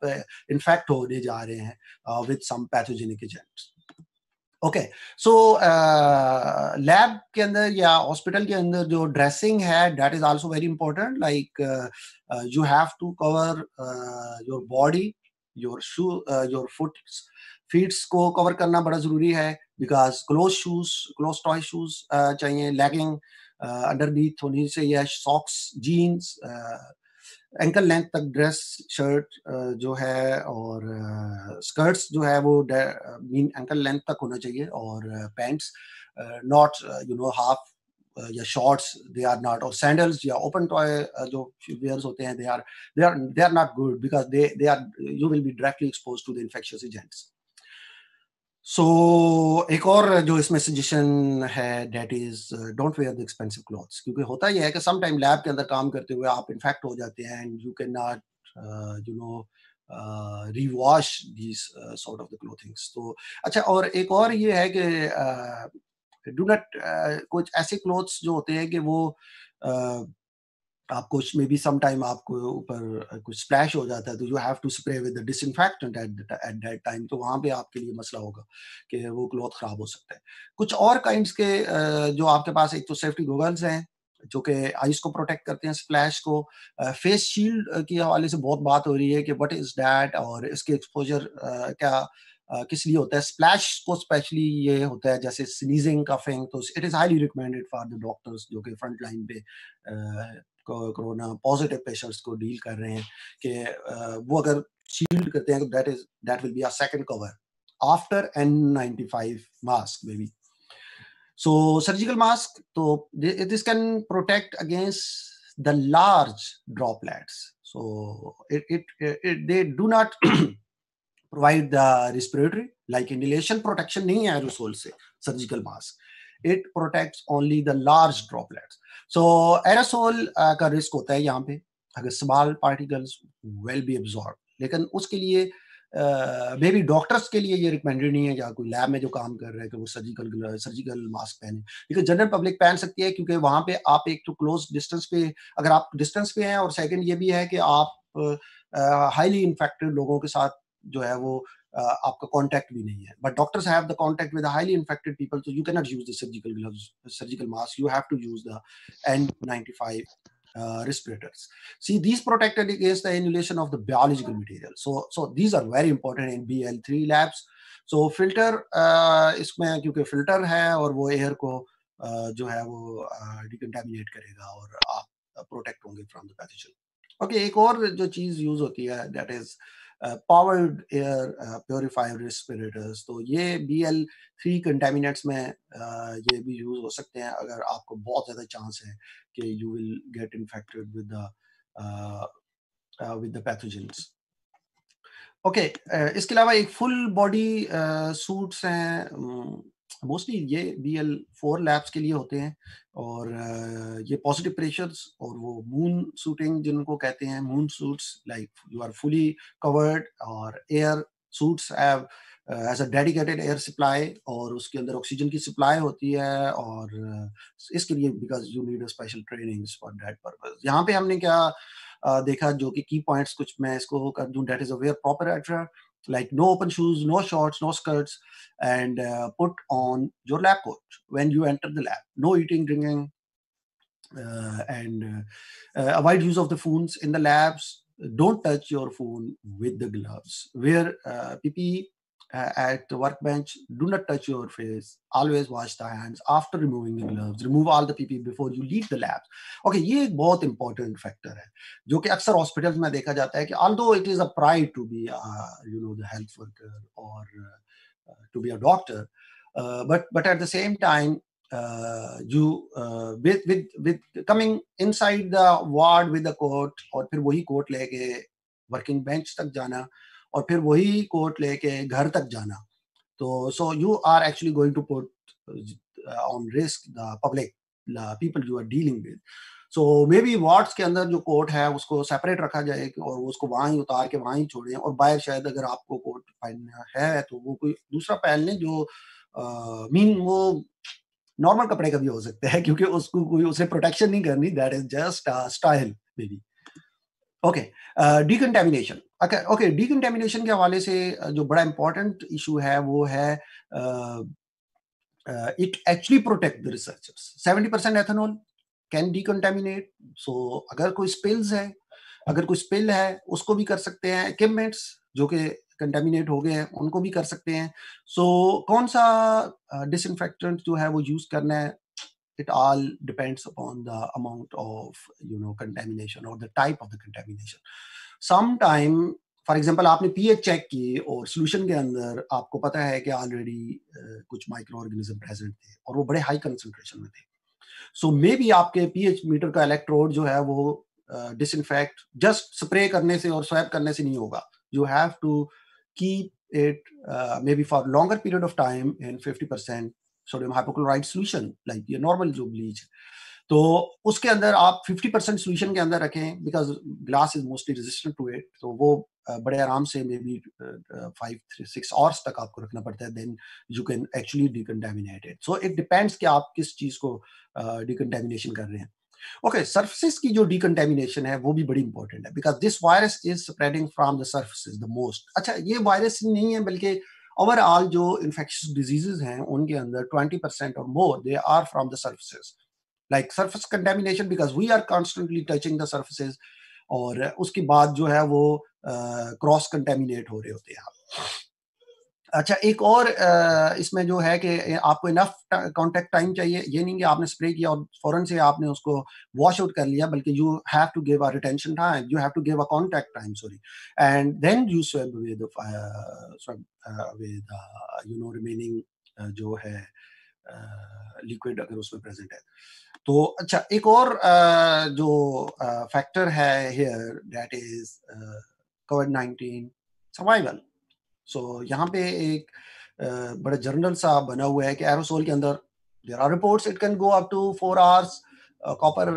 Speaker 2: इन्फेक्ट होने जा रहे हैं with some pathogenic agents okay so lab के अंदर या हॉस्पिटल के अंदर जो ड्रेसिंग है that is also very important like you have to cover your body your shoe your foot feets को कवर करना बड़ा ज़रूरी है because close shoes close toe shoes चाहिए लेगिंग अंडर बीथ होनी चाहिए सॉक्स जीन्स एंकल लेंथ तक dress shirt जो है और स्कर्ट्स जो है वो मीन एंकल लेंथ तक होना चाहिए और pants not you know half या शॉर्ट्स दे आर नॉट और सैंडल्स या ओपन टॉय जो वेयर्स होते हैं they are they are they are not good because they they are you will be directly expose to the infectious agents so so, एक और जो इसमें suggestion है that is don't wear the expensive clothes क्योंकि होता ही है कि some time lab के अंदर काम करते हुए आप इन्फेक्ट हो जाते हैं and you can not you know rewash these sort of the clothings तो अच्छा और एक और ये है कि डू uh, नॉट uh, कुछ ऐसे क्लोथ्स जो होते हैं कि वो uh, आपको उसमें भी सम टाइम आपको ऊपर कुछ स्प्लैश हो जाता है तो you have to spray with disinfectant at at that time तो वहाँ पे आपके लिए मसला होगा कि वो क्लॉथ खराब हो सकता है। कुछ और काइंड्स के जो आपके पास एक तो सेफ्टी गोगल्स हैं जो कि आइस को प्रोटेक्ट करते हैं स्प्लैश को फेस शील्ड के हवाले से बहुत बात हो रही है कि वट इज़ डैट और इसके एक्सपोजर क्या Uh, किस लिए होता है। स्प्लैश को स्पेशली ये होता है जैसे स्नीजिंग कफिंग तो it is highly recommended for the doctors जो कि फ्रंट लाइन पे कोरोना पॉजिटिव पेशेंट्स को डील कर रहे हैं कि वो अगर शील्ड करते हैं तो that is that will be our second cover after N ninety mask maybe so surgical mask तो this can protect against the large droplets so it it they do not provide the respiratory like inhalation protection नहीं है aerosol से surgical mask it protect only the large droplets So aerosol uh, का risk होता है यहाँ पे अगर small particles will be absorb लेकिन उसके लिए मे बी डॉक्टर्स के लिए ये रिकमेंडेड नहीं है या कोई लैब में जो काम कर रहे हैं कि वो सर्जिकल सर्जिकल मास्क पहने। लेकिन जनरल पब्लिक पहन सकती है क्योंकि वहाँ पे आप एक तो क्लोज डिस्टेंस पे अगर आप डिस्टेंस पे हैं और सेकंड ये भी है कि आप हाईली uh, इन्फेक्टेड लोगों के साथ जो है वो आपका कांटेक्ट भी नहीं है but doctors have the contact with highly infected people so so you cannot use the surgical gloves surgical mask you have to use the n95 uh, respirators see these protected against the annihilation of the biological material so so these are very important in bl3 labs so filter uh, इसमें क्योंकि filter है और वो air को uh, जो है वो decontaminate करेगा और आप प्रोटेक्ट होंगे फ्रॉम द पैथोजन ओके एक और जो चीज़ यूज़ होती है that is powered air purifier respirators तो ये बी एल थ्री कंटेमिनेट्स में uh, ये भी यूज़ हो सकते हैं अगर आपको बहुत ज़्यादा चांस है कि you will get infected with with the pathogens okay इसके अलावा एक फुल बॉडी सूट्स हैं मोस्टली ये बी एल फोर लैब्स के लिए होते हैं और ये पॉजिटिव प्रेशर्स और वो मून सूटिंग जिनको कहते हैं moon suits like you are fully covered और air suits have as a dedicated air supply और उसके अंदर ऑक्सीजन की सप्लाई होती है और इसके लिए because you need a special training for that purpose यहाँ पे हमने क्या देखा जो कि की पॉइंट्स कुछ मैं इसको कर दूँ that is a wear proper attire like no open shoes, no shorts, no skirts, and uh, put on your lab coat when you enter the lab. No eating, drinking, uh, and uh, uh avoid use of the phones in the labs. Don't touch your phone with the gloves. Wear uh, PPE uh, at the workbench do not touch your face always wash the hands after removing the gloves remove all the pp before you leave the labs okay ये एक बहुत important factor है जो कि अक्सर hospitals में देखा जाता है कि although it is a pride to be uh, you know the health worker or uh, to be a doctor uh, but but at the same time uh, you uh, with with with coming inside the ward with the coat और फिर वही coat लेके working bench तक जाना और फिर वही coat लेके घर तक जाना। तो so you are actually going to put on risk the public people you are dealing with so maybe wards के अंदर जो कोट है उसको सेपरेट रखा जाए और उसको वहाँ ही उतार के वहाँ ही छोड़े और बाहर शायद अगर आपको कोर्ट पहनना है तो वो कोई दूसरा पहन लें जो मीन uh, वो नॉर्मल कपड़े का भी हो सकता है क्योंकि उसको कोई उसे प्रोटेक्शन नहीं करनी that is just style maybe okay decontamination okay decontamination के हवाले से जो बड़ा इंपॉर्टेंट इशू है वो है it actually protect the researchers 70 percent ethanol can decontaminate so अगर कोई स्पिल्स है अगर कोई स्पिल है उसको भी कर सकते हैं इक्विपमेंट्स जो कि कंटेमिनेट हो गए हैं उनको भी कर सकते हैं। सो so, कौन सा डिसइंफेक्टेंट uh, जो है वो यूज़ करना है? It all depends upon the amount of you know contamination or the type of the contamination. Sometime for example आपने पीएच चेक की और सोल्यूशन के अंदर आपको पता है कि ऑलरेडी uh, कुछ माइक्रो ऑर्गेनिज्म प्रेजेंट थे और वो बड़े हाई कंसंट्रेशन में थे। सो मे बी आपके पीएच मीटर का इलेक्ट्रोड जो है वो डिसइंफेक्ट जस्ट स्प्रे करने से और स्वैप करने से नहीं होगा। You have to keep it maybe for longer period of time in 50 percent sodium hypochlorite solution like ये नॉर्मल जो ब्लीच तो उसके अंदर आप 50 परसेंट सोल्यूशन के अंदर रखें because glass is mostly resistant to it तो वो बड़े आराम से maybe five three six hours तक आपको रखना पड़ता है then you can actually decontaminate it so it depends कि आप किस चीज़ को डिकंटेमिनेशन कर रहे हैं। ओके okay, सर्फेसिस की जो डिकंटेमिनेशन है वो भी बड़ी इंपॉर्टेंट है because this virus is spreading from the surfaces the most अच्छा ये वायरस नहीं है बल्कि ओवरऑल जो इन्फेक्शियस डिजीजेज हैं उनके अंदर 20 परसेंट और more they are from the surfaces like surface contamination because we are constantly touching the surfaces और उसके बाद जो है वो क्रॉस uh, कंटेमिनेट हो रहे होते हैं अच्छा एक और इसमें जो है कि आपको इनफ कॉन्टेक्ट टाइम चाहिए। ये नहीं कि आपने स्प्रे किया और फ़ौरन से आपने उसको वॉश आउट कर लिया बल्कि you have to give a retention time you have to give a contact time sorry and then you swab with you know remaining जो है लिक्विड अगर उसमें प्रेजेंट है। तो अच्छा एक और जो फैक्टर है here that is COVID nineteen survival so यहाँ पे एक बड़ा जर्नल सा बना हुआ है कि एरोसोल के अंदर there are reports it can go up to four hours copper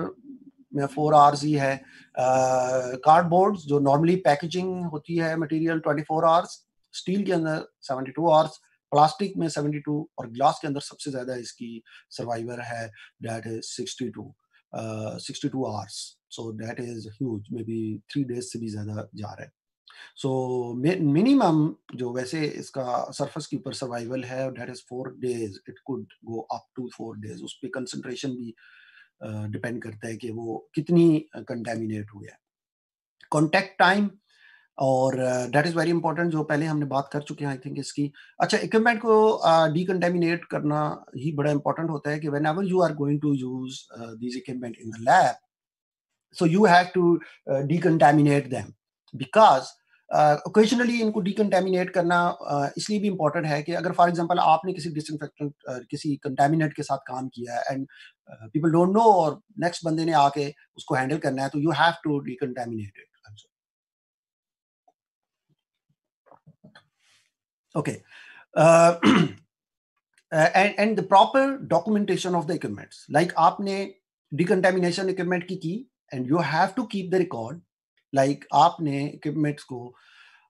Speaker 2: में फोर आवर्स ही है। कार्डबोर्ड uh, जो नॉर्मली पैकेजिंग होती है मटेरियल 24 आवर्स स्टील के अंदर 72 आवर्स प्लास्टिक में 72 और ग्लास के अंदर सबसे ज़्यादा इसकी सर्वाइवर है that is 62 sixty two hours so that is huge maybe three days से भी ज़्यादा जा रहा है। सो मिनिमम जो वैसे इसका सरफेस के ऊपर सर्वाइवल है that is four days it could go up to four days उस पर कंसंट्रेशन भी डिपेंड uh, करता है कि वो कितनी कंटेमिनेट हुआ है। कॉन्टेक्ट टाइम और दैट इज़ वेरी इंपॉर्टेंट जो पहले हमने बात कर चुके हैं आई थिंक इसकी। अच्छा इक्विपमेंट को डिकंटेमिनेट uh, करना ही बड़ा इंपॉर्टेंट होता है कि whenever you are going to use these equipment in the lab you have to uh, decontaminate them because occasionally इनको डिकंटेमिनेट करना uh, इसलिए भी इंपॉर्टेंट है कि अगर फॉर एग्जांपल आपने किसी डिसइंफेक्टेंट uh, किसी कंटेमिनेट के साथ काम किया है एंड पीपल डोंट नो और नेक्स्ट बंदे ने आके उसको हैंडल करना है तो you have to decontaminate it okay and and the proper documentation of the equipments like आपने डिकंटेमिनेशन इक्विपमेंट की की and you have to keep the record like आपने इक्विपमेंट्स को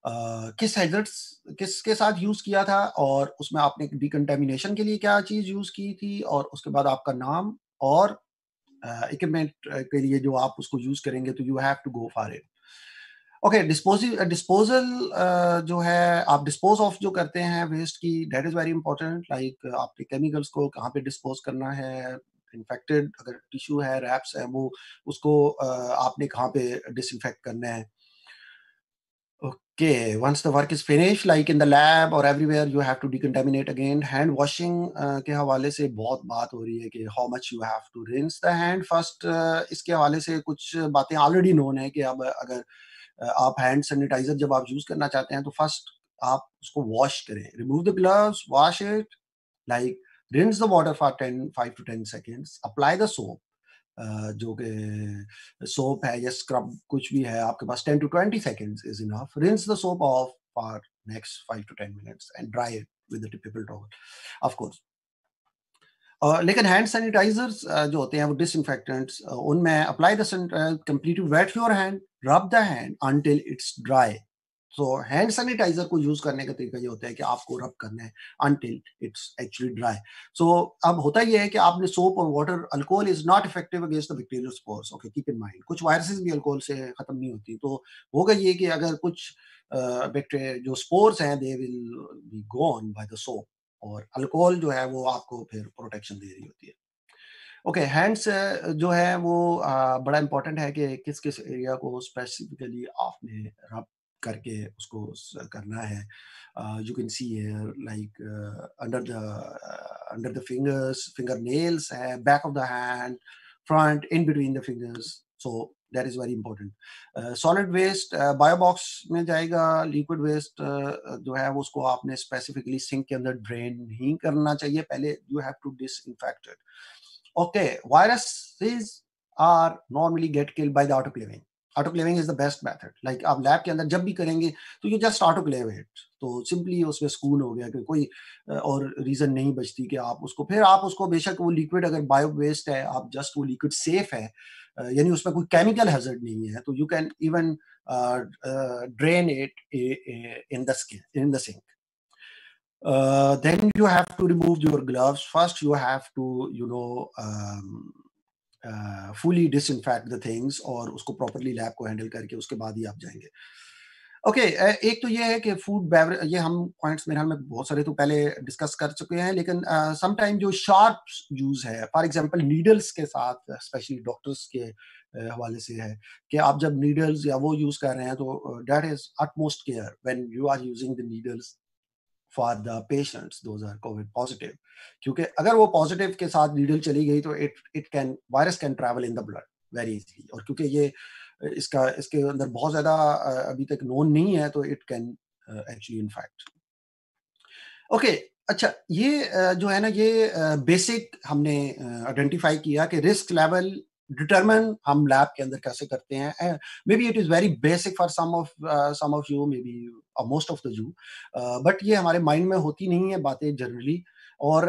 Speaker 2: uh, किस हैजर्ड्स किसके साथ यूज़ किया था और उसमें आपने डिकंटेमिनेशन के लिए क्या चीज़ यूज़ की थी और उसके बाद आपका नाम और इक्विपमेंट uh, के लिए जो आप उसको यूज़ करेंगे तो you have to go for it okay disposal disposal जो है आप डिस्पोज ऑफ़ जो करते हैं वेस्ट की that is very important like आपके केमिकल्स को कहाँ पे डिस्पोज करना है इन्फेक्टेड अगर टिश्यू है रैप्स है वो उसको uh, आपने कहाँ पे डिसइंफेक्ट करना है। Okay once the work is finish like in the lab और everywhere you have to decontaminate again hand washing के हवाले से बहुत बात हो रही है कि how much you have to rinse the hand first इसके हवाले से कुछ बातें ऑलरेडी नोन है कि अब अगर आप हैंड सैनिटाइजर जब आप यूज़ करना चाहते हैं तो फ़र्स्ट आप उसको वॉश करें। Remove the gloves wash it like rinse the water for ten five to ten seconds apply the soap जो कि सोप है या स्क्रब कुछ भी है आपके पास ten to twenty seconds is enough rinse the soap off for next five to ten minutes and dry it with typical towel of course Uh, लेकिन hand sanitizers जो होते हैं वो डिसइंफेक्टेंट्स uh, उनमें apply the complete wet your hand rub the hand until it's dry so hand sanitizer को use करने का तरीका ये होता है कि आपको रब करना है until it's actually dry so अब होता ये है कि आपने सोप और water alcohol is not effective against the bacterial spores okay keep in mind कुछ वायरसेस भी अल्कोहल से खत्म नहीं होती। तो होगा ये कि अगर कुछ बैक्टीरिया जो स्पोर्स हैं they will be gone by the soap और अल्कोहल जो है वो आपको फिर प्रोटेक्शन दे रही होती है। ओके okay, हैंड्स जो है वो आ, बड़ा इंपॉर्टेंट है कि किस किस एरिया को स्पेसिफिकली आपने रब करके उसको करना है। You can see like under the under the fingers finger nails है back of the hand front in between the fingers so that is very important solid waste biobox में जाएगा लिक्विड वेस्ट uh, जो है वो उसको आपने specifically sink के अंदर ड्रेन नहीं करना चाहिए। पहले you have to disinfect it okay viruses are normally get killed by the autoclaving autoclaving is the best method like आप लैब के अंदर जब भी करेंगे तो यू जस्ट ऑटोक्लेव इट तो सिंपली उसमें स्कून हो गया कि कोई और रीजन नहीं बचती कि आप उसको फिर आप उसको बेशक वो लिक्विड अगर बायो वेस्ट है आप जस्ट वो लिक्विड सेफ़ है यानी उसमें कोई केमिकल हैजर्ड नहीं है तो you can even drain it in the skin in the sink you have to remove your gloves. First, you have to, you know, um, fully disinfect the things और उसको properly lab को handle करके उसके बाद ही आप जाएँगे। Okay okay, एक तो ये है कि फ़ूड बेवर ये हम पॉइंट्स मेरे ख्याल में बहुत सारे तो पहले डिस्कस कर चुके हैं लेकिन सम uh, जो शार्प यूज़ है फॉर एग्जांपल नीडल्स के साथ स्पेशली डॉक्टर्स के हवाले से है कि आप जब नीडल्स या वो यूज़ कर रहे हैं तो that is utmost care when you are using the needles for the patients those are COVID positive क्योंकि अगर वो पॉजिटिव के साथ नीडल चली गई तो it it can virus can travel in the blood very easily और क्योंकि ये, इसका, इसके अंदर बहुत ज़्यादा अभी तक नोन नहीं है तो it can actually infect okay अच्छा ये जो है ना, ये बेसिक हमने आइडेंटिफाई किया कि रिस्क लेवल डिटरमिन हम लैब के अंदर कैसे करते हैं maybe it is very basic for some of some of you maybe most of the you but ये हमारे माइंड में होती नहीं है बातें जनरली और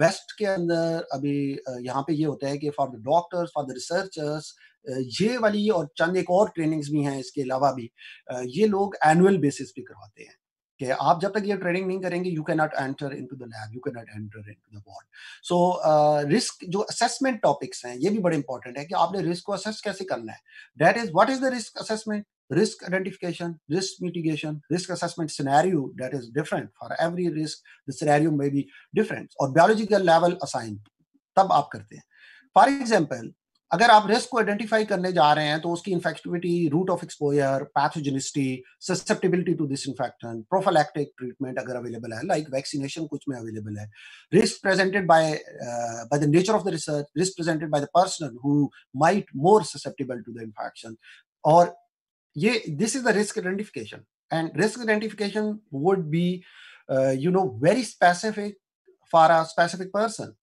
Speaker 2: वेस्ट uh, के अंदर अभी uh, यहाँ पे ये होता है कि for the doctors for the researchers ये वाली और चंद एक और ट्रेनिंग्स भी हैं इसके अलावा भी uh, ये लोग एनुअल बेसिस पे करवाते हैं। कि आप जब तक ये ट्रेडिंग नहीं करेंगे you cannot enter into the lab you cannot enter into the so risk जो असेसमेंट टॉपिक्स हैं, ये भी बड़े इंपॉर्टेंट है कि आपने रिस्क को असेस कैसे करना है। That is what is the risk assessment risk identification risk mitigation risk assessment scenario that is different for every risk scenario में भी डिफरेंट और बायोलॉजिकल लेवल असाइन तब आप करते हैं। फॉर एग्ज़ाम्पल अगर आप रिस्क को आइडेंटिफाई करने जा रहे हैं तो उसकी infectivity route of exposure pathogenicity susceptibility to this infection prophylactic treatment अगर अवेलेबल है लाइक like वैक्सीनेशन कुछ में अवेलेबल है। Risk presented by by the nature of the research risk presented by the person who might more susceptible to the infection और ये this is the risk identification and risk identification would be you know very specific for a specific person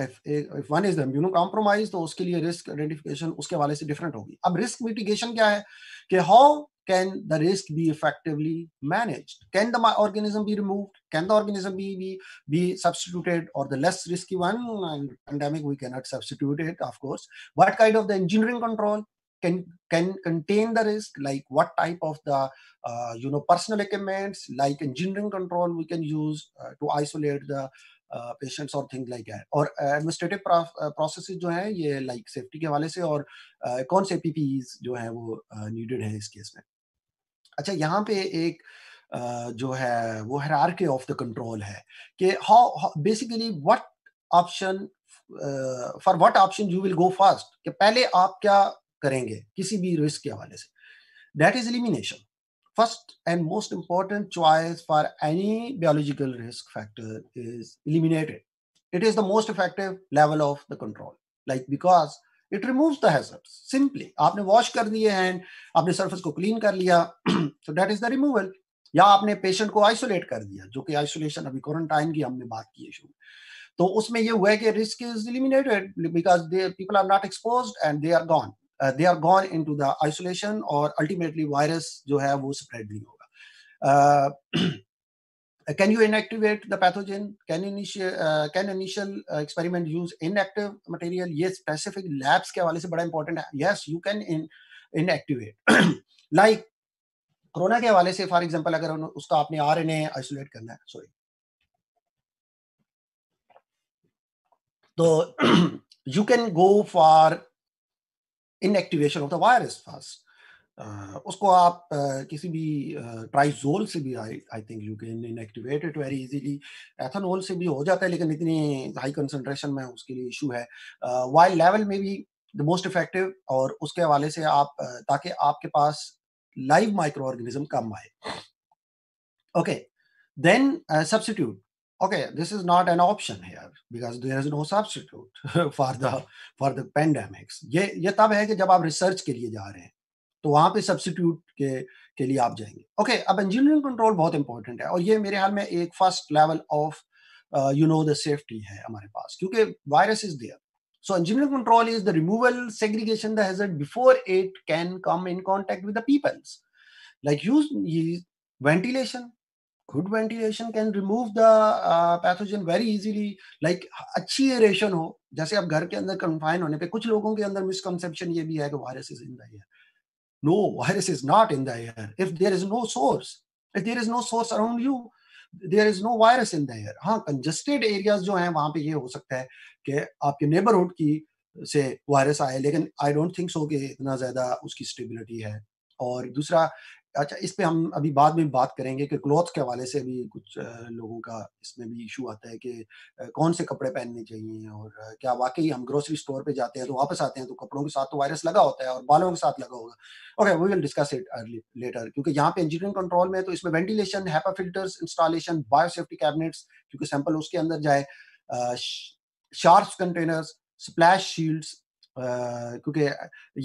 Speaker 2: if, one is immuno compromise तो उसके लिए risk identification उसके हवाले से different होगी अब रिस्क मिटिगेशन क्या है कि how can the risk be effectively managed? Can the organism be removed? Can the organism be, be, be substituted or the less risky one? And pandemic, we cannot substitute it, of course. What kind of the engineering control can can contain the risk? Like what type of the uh, you know personal equipments, like engineering control, we can use uh, to isolate the patients और thing like है और administrative process जो है ये like like, safety के हवाले से और uh, कौन से पीपीईज जो है वो नीडेड uh, है इस केस में? अच्छा यहाँ पे एक uh, जो है वो हरारकी ऑफ़ द कंट्रोल है कि how basically what option for what option you will go fast कि पहले आप क्या करेंगे किसी भी रिस्क के हवाले से? That is elimination first and most important choice for any biological risk factor is eliminated. It is the most effective level of the control, like because it removes the hazards simply. You wash your hand, you have surface ko clean surface, so that is the removal. या आपने patient को isolate कर दिया जो कि isolation अभी quarantine की हमने बात की है तो उसमें ये हुआ कि risk is eliminated because they people are not expose and they are they are gone into the isolation और अल्टीमेटली वायरस जो है वो स्प्रेड नहीं होगा। Can you inactivate the pathogen can initial can initial experiment use inactive material ये specific labs के हवाले से बड़ा इंपॉर्टेंट है। Yes you can in inactivate like corona के हवाले से फॉर एग्ज़ाम्पल अगर उसका आपने आर एन ए आइसोलेट करना है सॉरी तो you can go for inactivation of the virus fast उसको आप uh, किसी भी ट्राइजोल uh, से भी I think you can inactivate it very easily ethanol से भी हो जाता है लेकिन इतनी हाई कंसंट्रेशन में उसके लिए इशू है। वाइल्ड लेवल में भी द मोस्ट इफ़ेक्टिव और उसके हवाले से आप ताकि आपके पास लाइव माइक्रो ऑर्गेनिज्म कम आए। Okay then substitute okay this is not an option here because there is no substitute for the for the pandemics ये ये तब है कि जब आप रिसर्च के लिए जा रहे हैं तो वहाँ पे सब्सिट्यूट के के लिए आप जाएँगे ओके okay, अब इंजीनियरिंग कंट्रोल बहुत इंपॉर्टेंट है और ये मेरे हाल में एक first level of you know the safety है हमारे पास क्योंकि virus is there so engineering control is the removal segregation the hazard before it can come in contact with the peoples like use ventilation ventilation can remove the uh, pathogen very easily. Like अच्छी aeration हो जैसे अब घर के अंदर confine होने पे कुछ लोगों के अंदर मिसकंसेप्शन ये भी है कि virus is in the air no virus is not in the air if there is no source if there is no source around you there is no virus in the air हाँ congested areas जो हैं वहाँ पे ये हो सकता है कि आपके नेबरहुड की से वायरस आए लेकिन आई डोंट थिंक सो कि इतना ज़्यादा उसकी स्टेबिलिटी है। और दूसरा अच्छा इस पे हम अभी बाद में बात करेंगे कि क्लॉथ के हवाले से भी कुछ लोगों का इसमें भी इशू आता है कि कौन से कपड़े पहनने चाहिए और क्या वाकई हम ग्रोसरी स्टोर पे जाते हैं तो वापस आते हैं तो कपड़ों के साथ तो वायरस लगा होता है और बालों के साथ लगा होगा। Okay we will discuss it later क्योंकि यहाँ पे इंजीनियरिंग कंट्रोल में तो इसमें ventilation HEPA filters installation biosafety cabinets क्योंकि सैंपल उसके अंदर जाए शार्प कंटेनर्स स्प्लैश शील्ड्स क्योंकि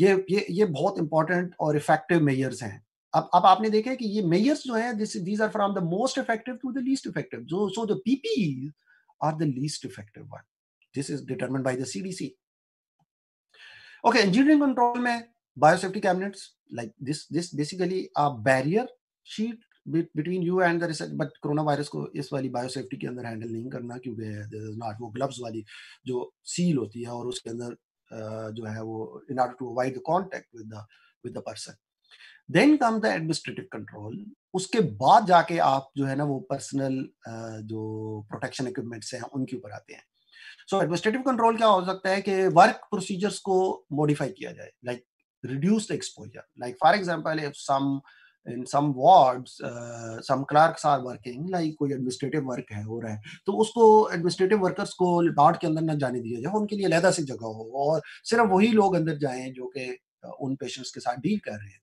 Speaker 2: ये ये ये बहुत इंपॉर्टेंट और इफ़ेक्टिव मेयर्स हैं। अब अब आपने देखा है कि ये मेयर्स जो है this these are from the most effective to the least effective जो so the PPE are the least effective one this is determined by the CDC okay engineering control में biosafety cabinets like this this basically a barrier sheet between you and the research but corona virus को इस वाली biosafety के अंदर handle नहीं करना क्योंकि not वो ग्लव्स वाली जो सील होती है और उसके अंदर जो है वो in order to avoid the contact with the with the person then come the administrative control उसके बाद जाके आप जो है ना वो पर्सनल जो प्रोटेक्शन इक्विपमेंट्स हैं उनके ऊपर आते हैं। सो एडमिनिस्ट्रेटिव कंट्रोल क्या हो सकता है कि वर्क प्रोसीजर्स को मॉडिफाई किया जाए like reduce the exposure like for example if some in some wards uh, some are working like कोई एडमिनिस्ट्रेटिव वर्क है हो रहा है तो उसको एडमिनिस्ट्रेटिव वर्कर्स को वार्ड के अंदर न जाने दिया जाए उनके लिए लहदा सी जगह हो और सिर्फ़ वही लोग अंदर जाएँ जो कि उन पेशेंट्स के साथ डील कर रहे हैं।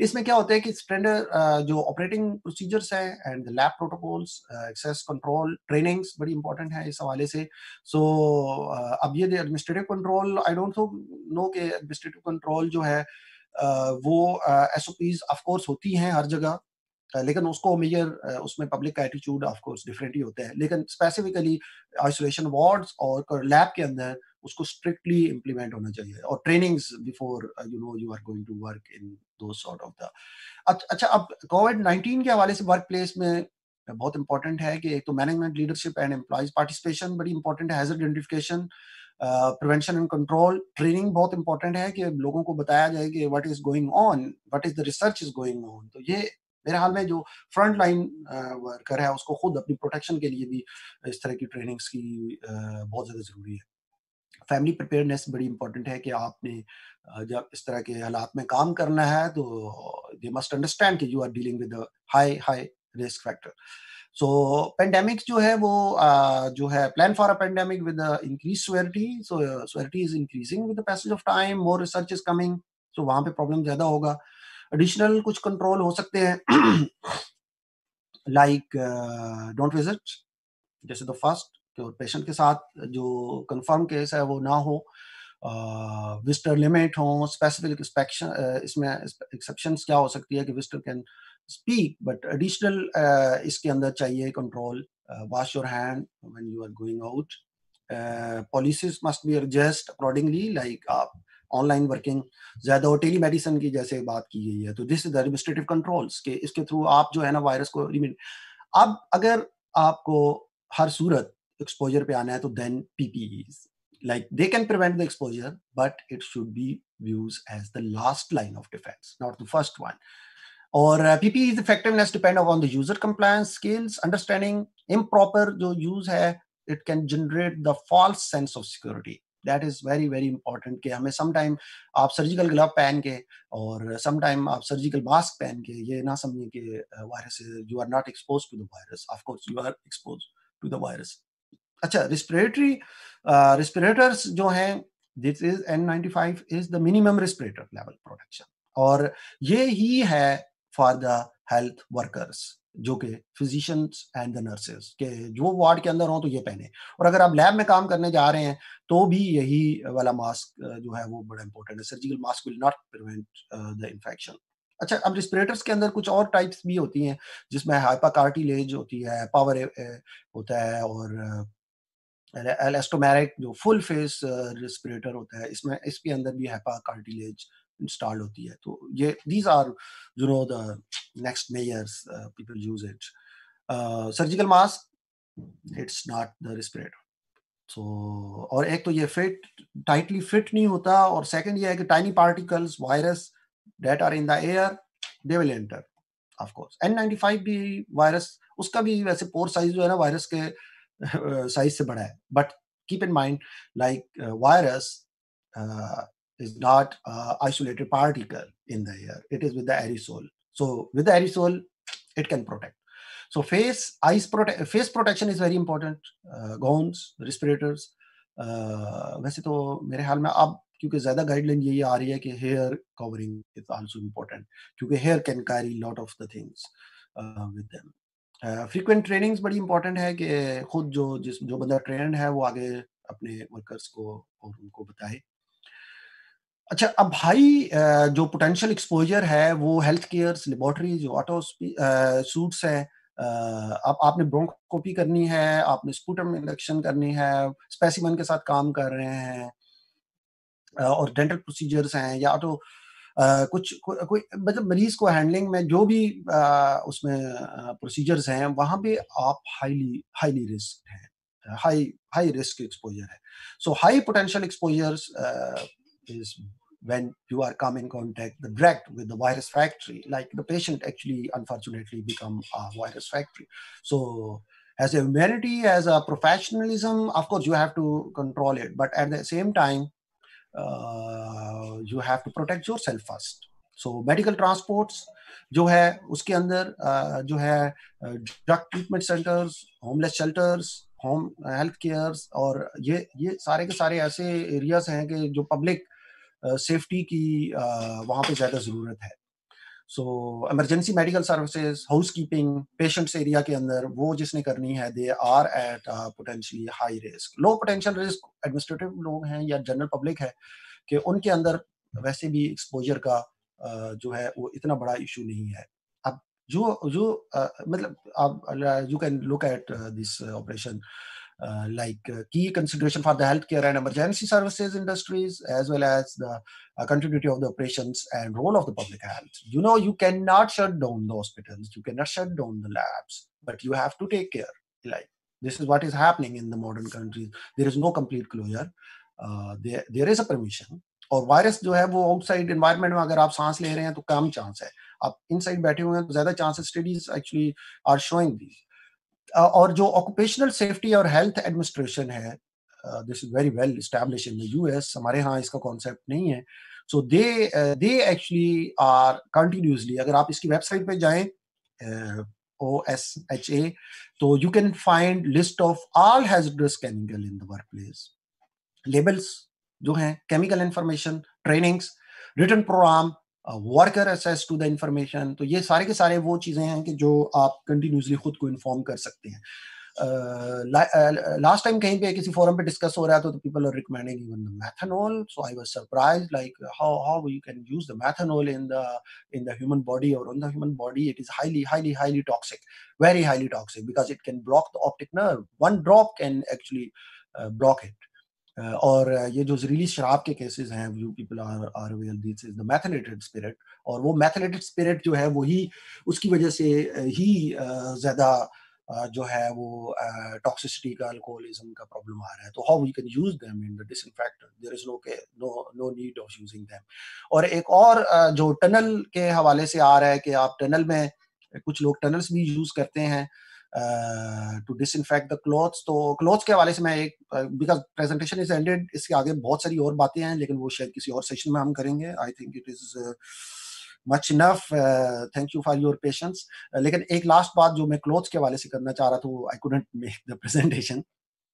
Speaker 2: इसमें क्या होता है कि स्टैंडर्ड जो ऑपरेटिंग प्रोसीजर्स है and lab protocols access control trainings बड़ी इंपॉर्टेंट है इस हवाले से। सो so, अब ये administrative control I don't know के एडमिनिस्ट्रेटिव कंट्रोल जो है वो एस ओ पीज ऑफकोर्स होती हैं हर जगह लेकिन उसको मेजर उसमें पब्लिक का एटीट्यूड ऑफ़ कोर्स डिफरेंट ही होता है। लेकिन स्पेसिफिकली आइसोलेशन वार्ड्स और लैब के अंदर उसको स्ट्रिक्टली इम्प्लीमेंट होना चाहिए और trainings before you know you are going to work in अच्छा अब कोविड 19 के हवाले से वर्क प्लेस में बहुत इंपॉर्टेंट है कि एक तो मैनेजमेंट लीडरशिप एंड पार्टिसिपेशन बड़ी इंपॉर्टेंट है identification prevention and control training बहुत इंपॉर्टेंट है कि लोगों को बताया जाए कि what is going on what is the research is going on तो ये मेरे हाल में जो फ्रंट लाइन वर्कर है, उसको खुद अपनी प्रोटेक्शन के लिए भी इस तरह की ट्रेनिंग्स की बहुत ज़्यादा ज़रूरी है। फैमिली प्रिपेयरनेस बड़ी इंपॉर्टेंट है कि आपने जब इस तरह के हालात में काम करना है तो दे मस्ट अंडरस्टैंड कि you are dealing with high high risk factor so pandemic जो है वो जो है plan for a pandemic with increase severity so severity is increasing with the passage of time more research is coming so वहाँ पे problem ज़्यादा होगा। Additional कुछ कंट्रोल हो सकते हैं। लाइक डोंट विज़िट जैसे तो फ़र्स्ट तो पेशेंट के साथ जो कंफर्म केस है वो ना हो विस्टर लिमिट हो स्पेसिफिक इंस्पेक्शन इसमें एक्सेप्शन क्या हो सकती है कि visitor can speak but additional इसके अंदर चाहिए control wash your hand when you are going out policies must be adjust accordingly like आप ऑनलाइन वर्किंग ज़्यादा हो टेली मेडिसिन की जैसे बात की गई है तो दिस इज़ एडमिनिस्ट्रेटिव कंट्रोल्स के, इसके थ्रू आप जो है ना वायरस को अब अगर आपको हर सूरत एक्सपोजर पे आना है तो then PPEs like they can prevent the exposure but it should be views as the last line of defence not the first one और PPEs effectiveness depend on the user compliance skills understanding improper जो use है it can generate the false sense of security that is very very important कि हमें sometime आप surgical glove पहन के और sometime आप सर्जिकल मास्क पहन के ये ना समझें कि virus you are not expose to the virus of course you are expose to the virus अच्छा रिस्पिरेटरी रिस्पिरेटर्स जो हैं this is N ninety five is the minimum respirator level protection और ये ही है फॉर द हेल्थ वर्कर्स जो कि physicians and the nurses के, जो वार्ड के अंदर हो तो ये पहने। और अगर आप लैब में काम करने जा रहे हैं तो भी यही वाला मास्क जो है वो बड़ा इंपॉर्टेंट है। Surgical mask will not prevent the infection अच्छा अब रिस्पिरेटर्स के अंदर कुछ और टाइप्स भी होती हैं, जिसमें हाइपाकार्टिलेज होती है पावर होता है और एलेस्टोमेरिक जो फुल फेस रिस्पिरेटर होता है, इसमें, इसके अंदर भी हाइपाकार्टिलेज इंस्टॉल होती है। तो ये these are you know the next measures people use it surgical mask it's not the respirator so और एक तो ये फिट टाइटली फिट नहीं होता और सेकंड ये है कि tiny particles virus that are in the air they will enter of course N95 भी वायरस उसका भी वैसे पोर साइज़ जो है ना वायरस के Uh, size se bada but keep in mind like uh, virus uh, is not isolated particle in the air. It is with the aerosol. So with the aerosol it can protect. So face face protection is very important gowns respirators. Uh, वैसे तो मेरे ख्याल में अब क्योंकि ज़्यादा guideline यही आ रही है कि hair covering is also important क्योंकि hair can carry lot of the things with them frequent trainings बड़ी इंपॉर्टेंट है कि खुद जो जिस, जो बंदा ट्रेंड है, वो आगे अपने वर्कर्स को और उनको बताए। अच्छा अब हाई जो पोटेंशियल एक्सपोजर है, वो हेल्थ केयर लेबोरेटरी जो ऑटो सूट्स है आप, आपने ब्रोंकोपी करनी है, आपने स्पूटम इंडक्शन करनी है स्पेसिमन के साथ काम कर रहे हैं और डेंटल प्रोसीजर्स हैं या ऑटो तो कुछ कोई मतलब मरीज को हैंडलिंग में जो भी आ, उसमें प्रोसीजर्स हैं वहाँ पे आप हाईली हाईली रिस्क हैं। हाई हाई रिस्क एक्सपोजर है। So high potential exposures is when you are come in contact direct with the virus factory like the patient actually unfortunately become a virus factory. So as a humanity as a professionalism of course you have to control it but at the same time uh, have to protect yourself first so medical transports जो है उसके अंदर uh, जो है drug treatment centres homeless shelters home health cares और ये ये सारे के सारे ऐसे एरियाज़ हैं कि जो पब्लिक सेफ्टी की वहाँ पे ज़्यादा ज़रूरत है। So emergency medical services housekeeping patients area के अंदर, वो जिसने करनी है they are at potentially high risk low potential risk administrative लोग हैं या जनरल पब्लिक है कि उनके अंदर वैसे भी एक्सपोजर का जो है, वो इतना बड़ा इशू नहीं है। अब जो जो मतलब आप you can look at this operation Uh, like uh, key consideration for the healthcare and emergency services industries, as well as the uh, continuity of the operations and role of the public health. You know, you cannot shut down the hospitals, you cannot shut down the labs, but you have to take care. Like this is what is happening in the modern countries. There is no complete closure. Uh, there, there is a permission. और virus जो है वो outside environment में अगर आप सांस ले रहे हैं तो कम चांस है आप इनसाइड बैठे हुए हैं तो ज्यादा chances studies actually are showing these और जो ऑक्यूपेशनल सेफ्टी और हेल्थ एडमिनिस्ट्रेशन है this is very well establish in the US हमारे यहाँ इसका कॉन्सेप्ट नहीं है। So they they actually are continuously अगर आप इसकी वेबसाइट पे जाएँ ओ एस एच ए तो you can find list of all hazardous chemical in the workplace labels जो हैं chemical information trainings written program worker access to the information तो ये सारे के सारे वो चीज़ें हैं कि जो आप कंटिन्यूसली खुद को इन्फॉर्म कर सकते हैं। लास्ट uh, टाइम uh, कहीं पे किसी फोरम पे डिस्कस हो रहा था तो people are recommending even the methanol so I was surprised like how how you can use the methanol in the in the human body और on the human body it is highly highly highly toxic very highly toxic because it can block the optic nerve one drop can actually block it और ये जो जहरीली शराब के cases हैं you people are are aware this is the methylated spirit, और वो मैथनेटेड spirit जो है, वही उसकी वजह से ही ज़्यादा जो है वो टॉक्सिसिटी का अल्कोहलिज्म का प्रॉब्लम आ रहा है। तो how we can use them in the disinfectant there is no के no no need of using them और एक और जो टनल के हवाले से आ रहा है कि आप टनल में, कुछ लोग टनल्स भी यूज़ करते हैं टू डिसइनफेक्ट द क्लॉथ्स तो क्लॉथ्स के हवाले से मैं एक बिकॉज़ प्रेजेंटेशन इज़ एंडेड इसके आगे बहुत सारी और बातें हैं, लेकिन वो शायद किसी और सेशन में हम करेंगे. I think it is much enough thank you for your patience लेकिन एक लास्ट बात जो मैं क्लोथ्स के हवाले से करना चाह रहा था I couldn't make the presentation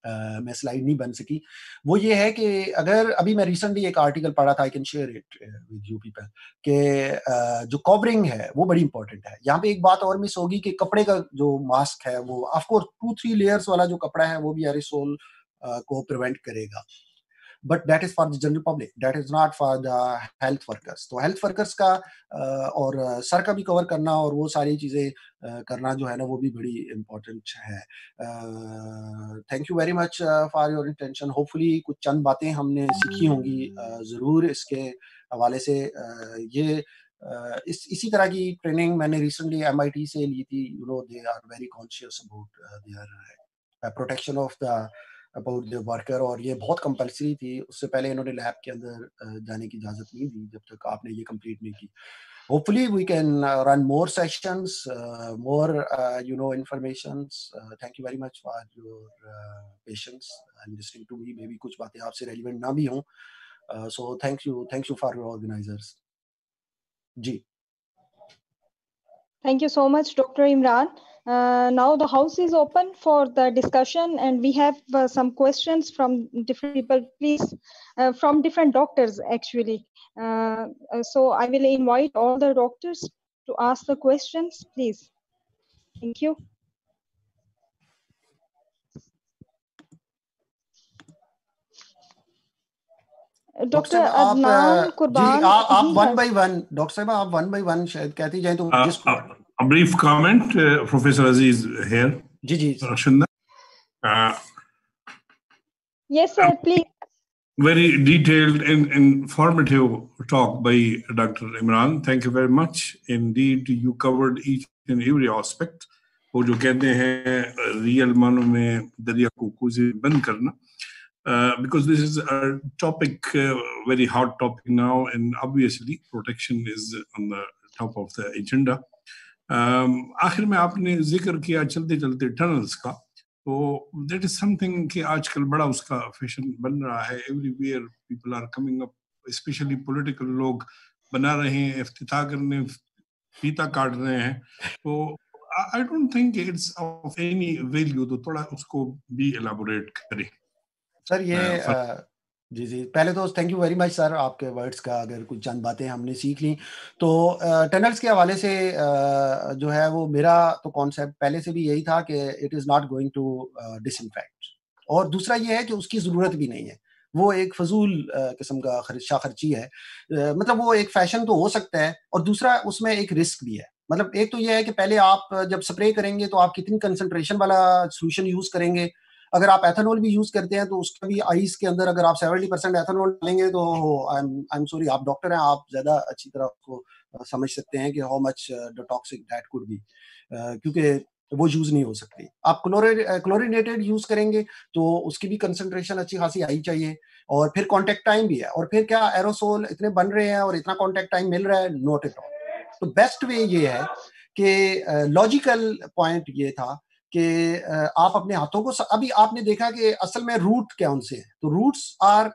Speaker 2: मैं स्लाइड नहीं बन सकी। वो ये है कि अगर अभी मैं रिसेंटली एक आर्टिकल पढ़ा था I can share it with you people कि जो कवरिंग है, वो बड़ी इंपॉर्टेंट है। यहाँ पे एक बात और मिस होगी कि कपड़े का जो मास्क है, वो ऑफकोर्स टू थ्री लेयर्स वाला जो कपड़ा है, वो भी एरिसोल को प्रिवेंट करेगा। But that is for the general public that is not for the health workers तो हेल्थ वर्कर्स का और सर का भी कवर करना और वो सारी चीज़ें करना जो है ना, वो भी बड़ी इम्पोर्टेंट है। Thank you very much for your intention hopefully कुछ चंद बातें हमने सीखी होंगी ज़रूर इसके हवाले से। ये इस, इसी तरह की ट्रेनिंग मैंने रिसेंटली एम से ली थी। You know they are very conscious about their protection of the about the worker और ये बहुत कंपल्सरी थी। उससे पहले इन्होंने लैब के अंदर जाने की इजाज़त नहीं दी जब तक आपने ये कंप्लीट नहीं की। Hopefully we can run more session more you know information thank you very much for your patience and to me maybe कुछ बातें आपसे रेलिवेंट ना भी हों। So thank you thank you for your organisers ji.
Speaker 3: Thank you so much dr imran uh, now the house is open for the discussion and we have uh, some questions from different people, please, uh, from different doctors actually. Uh, uh, so I will invite all the doctors to ask the questions, please. Thank you.
Speaker 2: Doctor Adnan Qurban आप one by one doctor साहब आप one by one शायद कहती जाए तो
Speaker 4: a brief comment, uh, Professor Aziz here.
Speaker 2: Gigi.
Speaker 4: Rashanda. Uh,
Speaker 3: yes, sir, please.
Speaker 4: Very detailed and informative talk by Dr. Imran. Thank you very much. Indeed, you covered each and every aspect. वो जो कहते हैं real मानों में दरिया को कुएँ बंद करना because this is a topic uh, very hot topic now and obviously protection is on the top of the agenda. आखिर में आपने ज़िक्र किया चलते चलते टनल्स का तो दैट इज़ समथिंग कि आजकल बड़ा उसका फ़ैशन बन रहा है। Everywhere people are coming up specially political लोग बना रहे हैं इफ्तिताह करने फीता काट रहे हैं। तो I don't think it's of any value तो थोड़ा उसको भी एलाबोरेट करें।
Speaker 2: सर ये जी जी। पहले तो thank you very much sir आपके वर्ड्स का अगर कुछ चंद बातें हमने सीख ली। तो टनल्स के हवाले से जो है वो मेरा तो कॉन्सेप्ट पहले से भी यही था कि it is not going to disinfect और दूसरा ये है कि उसकी ज़रूरत भी नहीं है। वो एक फजूल किस्म का खर्चा खर्ची है। मतलब वो एक फ़ैशन तो हो सकता है और दूसरा उसमें एक रिस्क भी है। मतलब एक तो ये है कि पहले आप जब स्प्रे करेंगे तो आप कितनी कंसंट्रेशन वाला सोल्यूशन यूज़ करेंगे? अगर आप एथेनॉल भी यूज़ करते हैं तो उसका भी आइस के अंदर अगर आप सेवेंटी परसेंट एथेनॉल डालेंगे तो आई एम सॉरी आप डॉक्टर हैं, आप ज़्यादा अच्छी तरह उसको समझ सकते हैं कि how much toxic that could be क्योंकि वो यूज़ नहीं हो सकती। आप क्लोरिनेटेड यूज़ करेंगे तो उसकी भी कंसंट्रेशन अच्छी खासी आई चाहिए, और फिर कॉन्टेक्ट टाइम भी है, और फिर क्या एरोसोल इतने बन रहे हैं, और इतना कॉन्टेक्ट टाइम मिल रहा है? नोट इट ऑल तो बेस्ट वे ये है कि लॉजिकल पॉइंट ये था कि आप अपने हाथों को अभी आपने देखा कि असल में रूट क्या उनसे है? तो रूट्स आर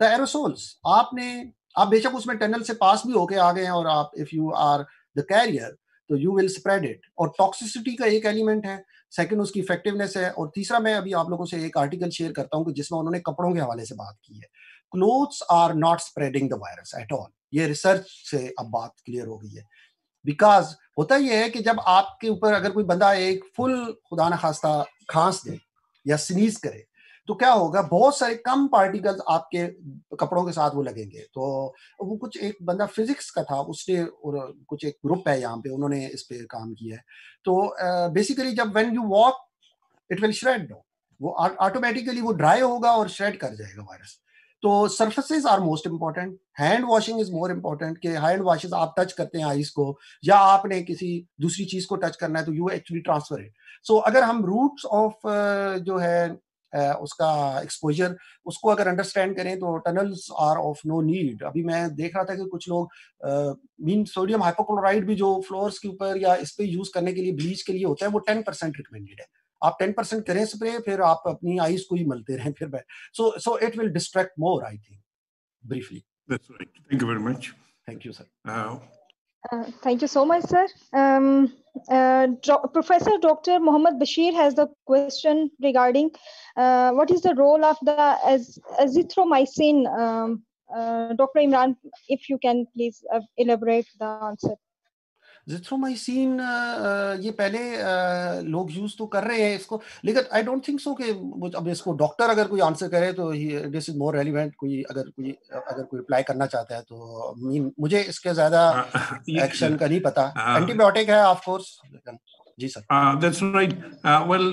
Speaker 2: द एरोसोल्स आपने, आप बेशक उसमें टनल से पास भी होके आ गए हैं और आप if you are the carrier तो यू विल स्प्रेड इट और टॉक्सिसिटी का एक एलिमेंट है सेकंड उसकी इफेक्टिवनेस है, और तीसरा मैं अभी आप लोगों से एक आर्टिकल शेयर करता हूँ जिसमें उन्होंने कपड़ों के हवाले से बात की है। Clothes are not spreading the virus at all ये रिसर्च से अब बात क्लियर हो गई है। बिकॉज़ होता यह है कि जब आपके ऊपर अगर कोई बंदा एक फुल खुदा न खास्ता खांस दे या स्नीज करे तो क्या होगा? बहुत सारे कम पार्टिकल्स आपके कपड़ों के साथ वो लगेंगे। तो वो कुछ एक बंदा फिजिक्स का था, उसने और कुछ एक ग्रुप है यहाँ पे, उन्होंने इस पे काम किया है। तो बेसिकली जब when you walk it will shred वो ऑटोमेटिकली वो ड्राई होगा और श्रेड कर जाएगा वायरस तो surfaces are most important hand washing is more important कि हैंड वॉशेज आप टच करते हैं आइस को या आपने किसी दूसरी चीज़ को टच करना है तो you actually transfer it so अगर हम रूट्स ऑफ़ जो है uh, उसका एक्सपोजर उसको अगर अंडरस्टैंड करें तो tunnels are of no need अभी मैं देख रहा था कि कुछ लोग मीन सोडियम हाइपोक्लोराइड भी जो फ्लोर्स के ऊपर या इस पे यूज़ करने के लिए ब्लीच के लिए होता है वो टेन परसेंट रिकमेंडेड है। आप टेन परसेंट करें स्प्रे फिर आप अपनी आईज को ही मलते रहें फिर so so it will distract more I think briefly
Speaker 4: that's right thank you very much
Speaker 2: thank you sir
Speaker 4: uh,
Speaker 3: uh thank you so much, sir. Um, uh, Dr. Professor Dr. Mohammad Bashir has the question regarding uh, what is the role of the az- azithromycin. Um, uh, Dr. Imran, if you can please uh, elaborate the answer.
Speaker 2: Azithromycin ये पहले लोग use तो कर रहे हैं इसको। लेकिन आई don't think so कि अब इसको डॉक्टर अगर कोई आंसर करे तो दिस इज़ मोर रेलिवेंट कोई अगर कोई अगर कोई अप्लाई करना चाहता है तो मीन मुझे इसके ज़्यादा एक्शन का नहीं पता। एंटीबायोटिक है of course ji sir.
Speaker 4: Uh, that's right. Uh, well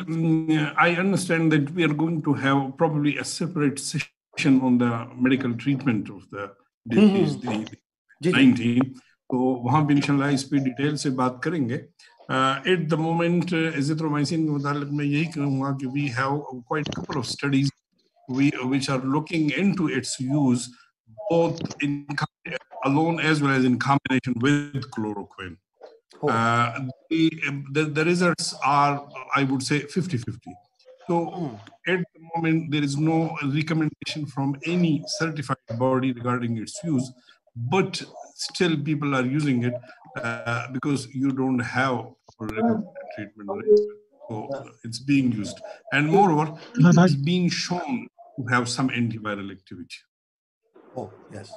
Speaker 4: i understand that we are going to have probably a separate session on the medical treatment of the disease the 19 तो वहाँ भी इंशाल्लाह इस पर डिटेल से बात करेंगे। एट द मोमेंट एजिथ्रोमाइसिन के मुतालिक मैं यही कहूँगा कि we have quite couple of studies we which are looking into its use both alone as well as in combination with chloroquine. Oh. Uh, the, results are i would say 50 50 so hmm. at the moment there is no recommendation from any certified body regarding its use but still people are using it uh, because you don't have treatment. So it's being used. And moreover, it's being shown to have some antiviral activity.
Speaker 2: Oh, yes.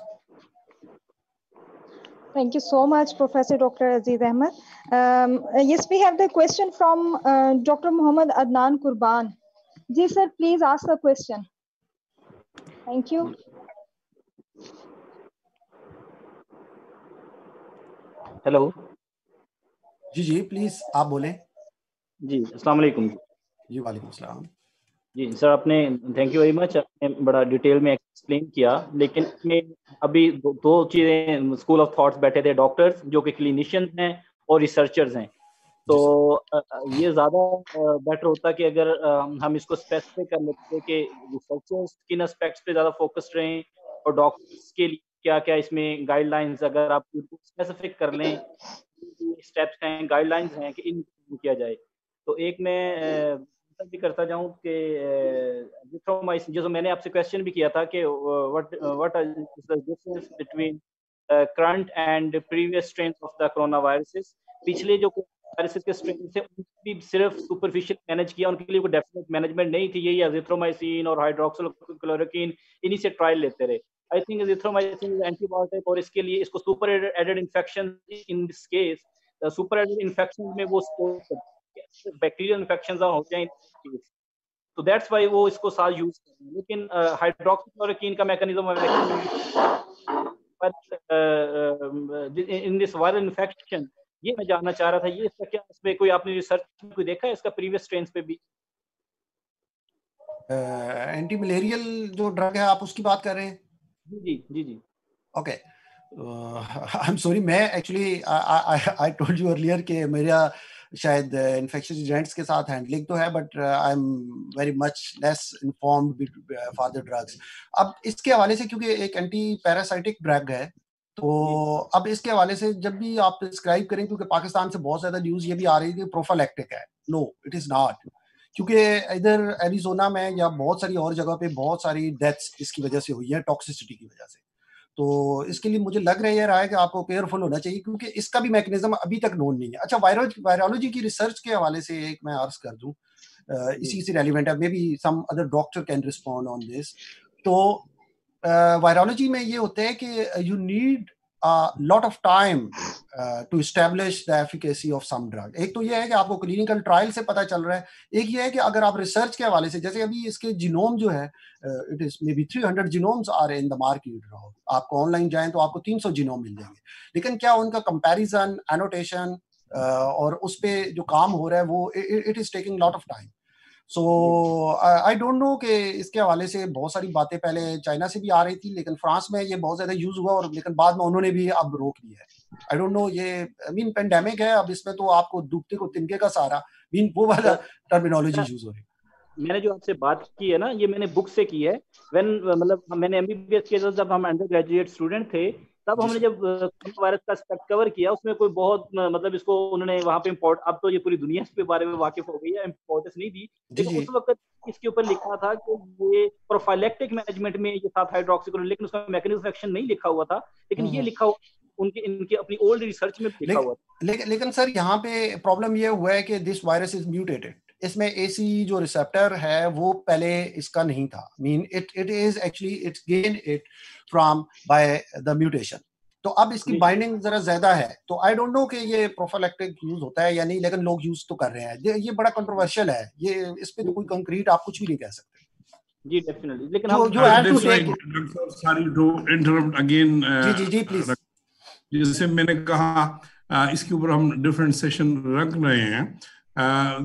Speaker 3: Thank you so much, Professor Dr. Aziz Ahmed. Um, yes, we have the question from uh, Dr. Muhammad Adnan Kurban. Ji, sir, please ask the question. Thank you.
Speaker 5: Hello
Speaker 2: जी जी please आप बोले।
Speaker 5: जी अस्सलाम वालेकुम
Speaker 2: जी वालेकुम सलाम।
Speaker 5: जी सर आपने थैंक यू वेरी मच आपने बड़ा डिटेल में एक्सप्लेन किया लेकिन इसमें अभी दो, दो चीज़ें स्कूल ऑफ़ थॉट्स बैठे थे डॉक्टर्स जो कि क्लिनिशियंस हैं और रिसर्चर्स हैं। तो ये ज़्यादा बेटर होता कि अगर हम इसको स्पेसिफिक कर लेते कि रिसर्चर्स किन एस्पेक्ट्स पे ज़्यादा फोकस्ड रहें और डॉक्टर्स के लिए क्या क्या इसमें गाइडलाइंस अगर आप स्पेसिफिक कर लें स्टेप्स हैं गाइडलाइंस हैं कि इन किया जाए। तो एक मैं भी करता जाऊँ कि जो मैंने आपसे क्वेश्चन भी किया था कि what what is the difference between current and previous strain of the corona viruses पिछले जो वायरसेस के स्ट्रेन से भी सिर्फ़ सुपरफिशियल मैनेज किया, उनके लिए कोई डेफिनेट मैनेजमेंट नहीं थी, यही एजिथ्रोमाइसिन और हाइड्रोक्सिक्लोरोक्विन इन्हीं से ट्रायल लेते रहे। I think azithromycin is antibiotic और इसके लिए इसको super added infection in this case super added infection में वो बैक्टीरियल इन्फेक्शन हो जाए तो दैट्स वाई वो इसको साथ यूज़ कर रहे हैं। लेकिन हाइड्रोक्सीक्लोरोक्वीन का mechanism in this viral infection ये मैं जानना चाह रहा था ये इसका क्या इसमें कोई आपने रिसर्च कोई देखा है इसका प्रीवियस स्ट्रेन पे भी?
Speaker 2: एंटी uh, मलेरियल जो ड्रग है आप उसकी बात कर रहे हैं?
Speaker 5: जी जी जी। जी
Speaker 2: ओके आई एम सॉरी मैं actually I told you earlier कि मेरा शायद इन्फेक्शन uh, एजेंट्स के साथ हैंडलिंग तो है but I am very much less informed for the drugs अब इसके हवाले से क्योंकि एक एंटी पैरासाइटिक ड्रग है तो अब इसके हवाले से जब भी आप प्रिस्क्राइब करें क्योंकि पाकिस्तान से बहुत ज़्यादा न्यूज़ ये भी आ रही है थी प्रोफालैक्टिक है। नो इट इज़ नॉट क्योंकि इधर एरिजोना में या बहुत सारी और जगह पे बहुत सारी डेथ्स इसकी वजह से हुई है टॉक्सिसिटी की वजह से। तो इसके लिए मुझे लग रहा है कि आपको केयरफुल होना चाहिए क्योंकि इसका भी मैकेनिज्म अभी तक नोन नहीं है। अच्छा वायरो वायरोलॉजी की रिसर्च के हवाले से एक मैं अर्ज़ कर दूँ इसी से रेलिवेंट है। Maybe some other doctor can respond on this तो वायरोलॉजी में ये होता है कि you need lot of time to establish the efficacy of some drug एक तो ये है कि आपको क्लिनिकल ट्रायल से पता चल रहा है। एक ये है कि अगर आप रिसर्च के हवाले से जैसे अभी इसके जिनोम जो है it is maybe three hundred genomes are in the market आपको ऑनलाइन जाएँ तो आपको तीन सौ जिनोम मिल जाएँगे। लेकिन क्या उनका कंपैरिजन एनोटेशन uh, और उस पर जो काम हो रहा है वो it is taking lot of time so I don't know कि इसके हवाले से बहुत सारी बातें पहले चाइना से भी आ रही थी, लेकिन फ्रांस में ये बहुत ज़्यादा यूज़ हुआ और लेकिन बाद में उन्होंने भी अब रोक लिया है। आई डोंट नो ये आई मीन पेंडेमिक है, अब इसमें तो आपको डूबते को तिनके का सारा मीन वो वाला टर्मिनोलॉजी यूज़ हो रही है।
Speaker 5: मैंने जो आपसे बात की है ना, ये मैंने बुक से की है। व्हेन मतलब मैंने एमबीबीएस किया जब हम अंडर ग्रेजुएट स्टूडेंट थे तब हमने जब वायरस का स्पेक्ट कवर किया उसमें कोई बहुत मतलब इसको उन्होंने वहाँ पे इम्पोर्ट अब तो ये पूरी दुनिया इसके बारे में वाकिफ हो गई है इम्पोर्टेंस नहीं दी। लेकिन उस वक्त इसके ऊपर लिखा था कि ये प्रोफाइलेक्टिक मैनेजमेंट में ये साथ हाइड्रोक्सिक्लोरोक्विन लेकिन उसका मैकेनिज्म एक्शन नहीं लिखा हुआ था। लेकिन ये लिखा हुआ उनके इनके अपनी ओल्ड रिसर्च में लिखा हुआ था।
Speaker 2: लेकिन लेकिन सर यहाँ पे प्रॉब्लम ये हुआ है कि दिस वायरस इज़ म्यूटेटेड इसमें एसी जो रिसेप्टर है वो पहले इसका नहीं था। Mean it it is actually it's gain it from by the mutation तो अब इसकी बाइंडिंग जरा ज़्यादा है तो आई डोंट नो कि ये प्रोफाइलेक्टिक यूज़ होता है या नहीं लेकिन लोग यूज़ तो कर रहे हैं। ये, ये बड़ा कंट्रोवर्शियल है। ये इस पे तो कोई कंक्रीट आप कुछ भी नहीं कह सकते।
Speaker 5: जी डेफिनेटली लेकिन हम जो ऐड टू से
Speaker 4: सॉरी टू इंटरप्ट अगेन
Speaker 2: जी जी जी प्लीज़
Speaker 4: जैसे मैंने कहा इसके ऊपर हम डिफरेंट सेशन रख रहे हैं।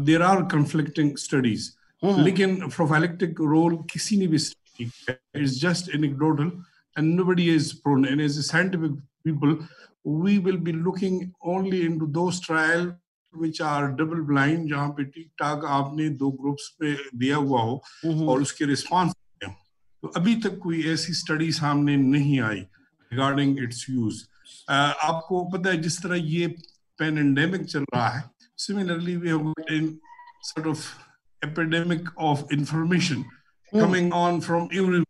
Speaker 4: देर आर कंफ्लिक्टिंग स्टडीज़ लेकिन प्रोफाइलेक्टिक रोल किसी ने भी it's just anecdotal and nobody is prone. And as a scientific people, we will be looking only into those trials which are double blind जहाँ पे ठीक ठाक आपने दो ग्रुप्स पे दिया हुआ हो और उसके रिस्पांस तो अभी तक कोई ऐसी स्टडी सामने नहीं आई रिगार्डिंग इट्स यूज़ आपको पता है जिस तरह ये पेंडेमिक चल रहा है similarly we have in sort of epidemic of information mm. coming on from every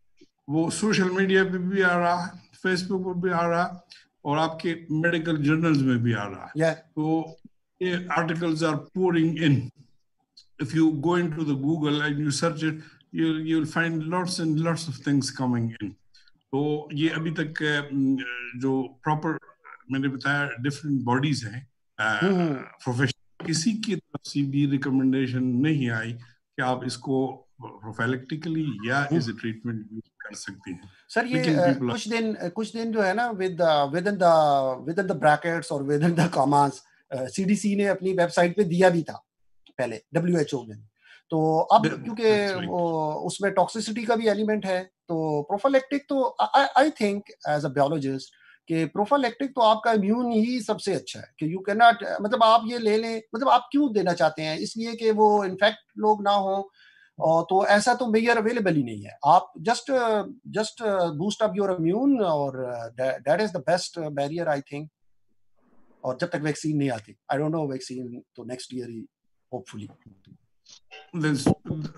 Speaker 4: वो सोशल मीडिया पे भी आ रहा है फेसबुक पर भी आ रहा है और आपके मेडिकल जर्नल्स में भी आ रहा है
Speaker 2: yeah.
Speaker 4: तो ये articles are pouring in if you go into the Google and you search it you you will find lots and lots of things coming in तो ये अभी तक जो प्रॉपर मैंने बताया डिफरेंट बॉडीज हैं प्रोफेशनल हम्म। किसी की तरफ़ से भी रिकमेंडेशन नहीं आई कि आप इसको प्रोफाइलेक्टिकली या इज़ ए ट्रीटमेंट यूज़ कर सकती हैं।
Speaker 2: सर ये कुछ दिन कुछ दिन जो है ना with within the within the brackets और within the commas CDC ने अपनी वेबसाइट पे दिया भी था पहले डब्ल्यूएचओ ने। तो अब क्योंकि उसमें टॉक्सिसिटी का भी एलिमेंट है तो प्रोफाइलेक्टिक तो I think as a biologist कि प्रोफाइलेक्टिक तो आपका इम्यून ही सबसे अच्छा है कि यू कैन नॉट मतलब आप ये ले लें मतलब आप क्यों देना चाहते हैं? इसलिए कि वो इन्फेक्ट लोग ना हो और तो ऐसा तो मेयर अवेलेबल ही नहीं है। आप just just boost up your immune और that is the best barrier I think और जब तक वैक्सीन नहीं आती। आई डोंट नो वैक्सीन तो नेक्स्ट ईयर ही होपफुली
Speaker 4: that's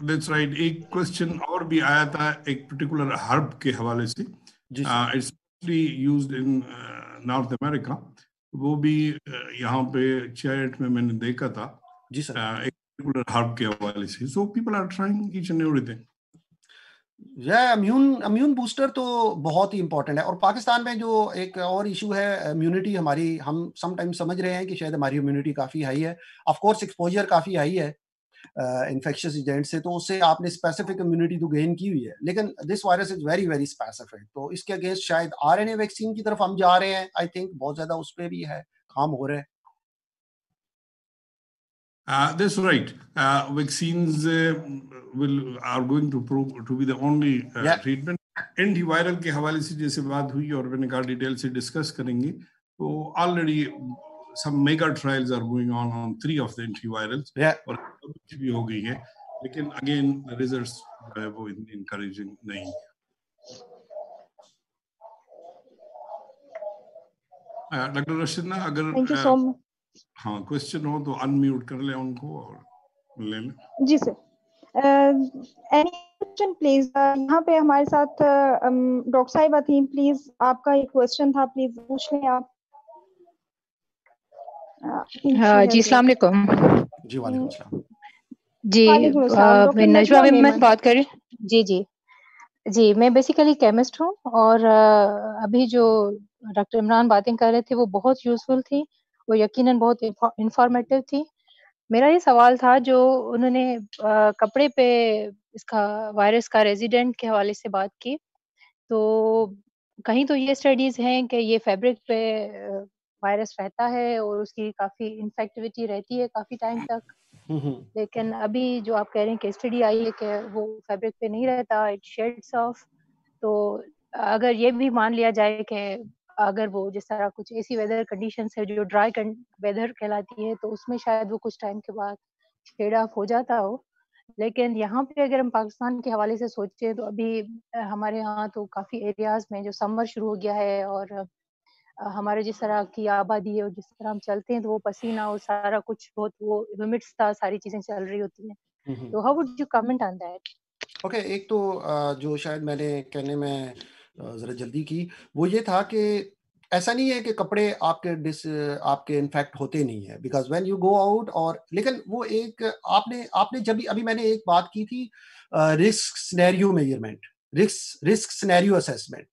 Speaker 4: that's right. एक क्वेश्चन और भी आया था एक पर्टिकुलर हर्ब के हवाले से। It's used in North America वो भी uh, यहाँ पे चैट में मैंने देखा था।
Speaker 2: जी सर। Uh,
Speaker 4: एक particular herb के हवाले से। People are trying each and everything.
Speaker 2: या इम्यून इम्यून बूस्टर तो बहुत ही इंपॉर्टेंट है। और पाकिस्तान में जो एक और इशू है इम्यूनिटी हमारी हम समटाइम समझ रहे हैं कि शायद हमारी इम्यूनिटी काफ़ी हाई है। ऑफ़ कोर्स एक्सपोजर काफ़ी हाई है। इन्फेक्शियस एजेंट से तो उससे आपने स्पेसिफिक इम्यूनिटी तो गेन की हुई है लेकिन this virus is very very specific तो इसके अगेंस्ट शायद आरएनए वैक्सीन की तरफ़ हम जा रहे हैं आई थिंक बहुत ज़्यादा उस पर भी है काम हो रहे हैं
Speaker 4: Uh, that's right. Uh, vaccines uh, will are going to prove to be the only uh, yeah. treatment. Antiviral के हवाले से जैसे बात हुई और मैंने कहा डिटेल से डिस्कस करेंगे तो already some mega trials are going on on three of the antivirals.
Speaker 2: Yeah.
Speaker 4: और कुछ भी हो गई है लेकिन अगेन रिजल्ट्स जो है वो इनकरेजिंग नहीं डॉक्टर रशीद अगर
Speaker 3: थैंक यू सो मच
Speaker 4: हाँ क्वेश्चन हो तो अनम्यूट कर ले उनको और ले ले।
Speaker 3: जी सर। एनी क्वेश्चन प्लीज़ यहाँ पे हमारे साथ डॉक्टर साहिबा थी प्लीज़ आपका एक क्वेश्चन था प्लीज़ पूछ लें आप।
Speaker 6: हाँ जी सलाम वालेकुम
Speaker 2: जी वालेकुम सलाम
Speaker 6: जी मैं नजवा मैं बात कर रही जी जी। जी मैं बेसिकली केमिस्ट हूँ और अभी जो डॉक्टर इमरान बातें कर रहे थे वो बहुत यूजफुल थी वो यकीनन बहुत इंफॉर्मेटिव थी। मेरा ये सवाल था जो उन्होंने कपड़े पे इसका वायरस का रेजिडेंट के हवाले से बात की। तो कहीं तो ये स्टडीज़ हैं कि ये फैब्रिक पे वायरस रहता है और उसकी काफ़ी इन्फेक्टिविटी रहती है काफ़ी टाइम तक। लेकिन अभी जो आप कह रहे हैं कि स्टडी आई है कि वो फैब्रिक पे नहीं रहता इट शेड्स ऑफ़ तो अगर ये भी मान लिया जाए कि अगर वो जिस तरह कुछ ऐसी वेदर कंडीशन है जो ड्राई वेदर कहलाती है तो उसमें शायद वो कुछ टाइम के बाद शेड ऑफ़ हो जाता हो। लेकिन यहाँ पे अगर हम पाकिस्तान के हवाले से सोचें तो अभी हमारे यहाँ तो काफ़ी एरियाज़ में जो समर शुरू हो गया है और हमारे जिस तरह की आबादी है और जिस तरह हम चलते हैं तो वो पसीना और सारा कुछ बहुत वो लिमिट्स था सारी चीज़ें चल रही होती हैं। तो how would you comment on that
Speaker 2: okay एक तो जो शायद मैंने कहने में ज़रा जल्दी की वो ये था कि ऐसा नहीं है कि कपड़े आपके डिस आपके इनफेक्ट होते नहीं है because when you go out और लेकिन वो एक आपने आपने जब अभी मैंने एक बात की थी risk scenario measurement risk risk scenario assessment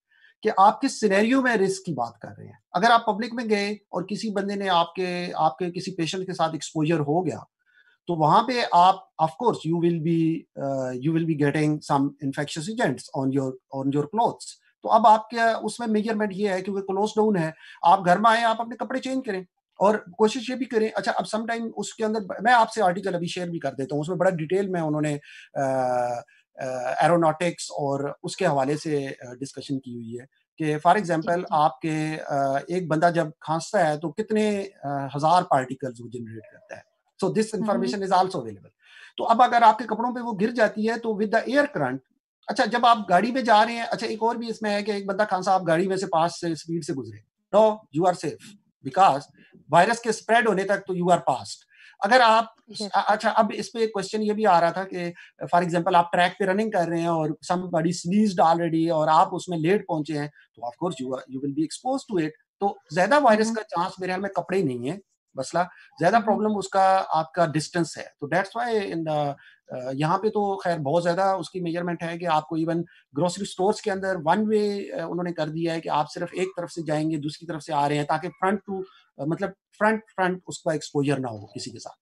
Speaker 2: कि आप किस सिनेरियो में रिस्क की बात कर रहे हैं। अगर आप पब्लिक में गए और किसी बंदे ने आपके आपके किसी पेशेंट के साथ एक्सपोजर हो गया तो वहाँ पे आप of course you will be you will be getting some infectious agents on your on your clothes तो अब आपके, उसमें मेज़रमेंट ये है क्योंकि क्लोज डाउन है। आप घर में आए, आप अपने कपड़े चेंज करें और कोशिश ये भी करें। अच्छा अब सम टाइम उसके अंदर, मैं आपसे आर्टिकल अभी शेयर भी कर देता हूँ, उसमें बड़ा डिटेल में उन्होंने एरोनॉटिक्स और उसके हवाले से डिस्कशन की हुई है कि फॉर एग्जांपल आपके एक बंदा जब खांसता है तो कितने हज़ार पार्टिकल्स वो जनरेट करता है। So this information is also available तो अब अगर आपके कपड़ों पे वो गिर जाती है तो विद द एयर करंट अच्छा जब आप गाड़ी में जा रहे हैं अच्छा एक और भी इसमें है कि एक बंदा खान आप गाड़ी में से पास से स्पीड से गुजरे। No you are safe because virus के स्प्रेड होने तक तो यू आर पास्ट अगर आप अच्छा अब इस पे क्वेश्चन ये भी आ रहा था कि फॉर एग्जांपल आप ट्रैक पे रनिंग कर रहे हैं और सम बड़ी स्नीज्ड ऑलरेडी और आप उसमें लेट पहुँचे हैं तो of course you you will be expose to it तो ज़्यादा वायरस हम्म। का चांस मेरे ख्याल में कपड़े नहीं है मसला ज़्यादा प्रॉब्लम। उसका आपका डिस्टेंस है तो डेट्स वाई इन द यहाँ पे तो खैर बहुत ज़्यादा उसकी मेज़रमेंट है कि आपको इवन ग्रोसरी स्टोर्स के अंदर वन वे उन्होंने कर दिया है कि आप सिर्फ़ एक तरफ़ से जाएँगे दूसरी तरफ़ से आ रहे हैं ताकि फ्रंट टू मतलब फ्रंट फ्रंट उसका एक्सपोजर ना हो किसी के साथ।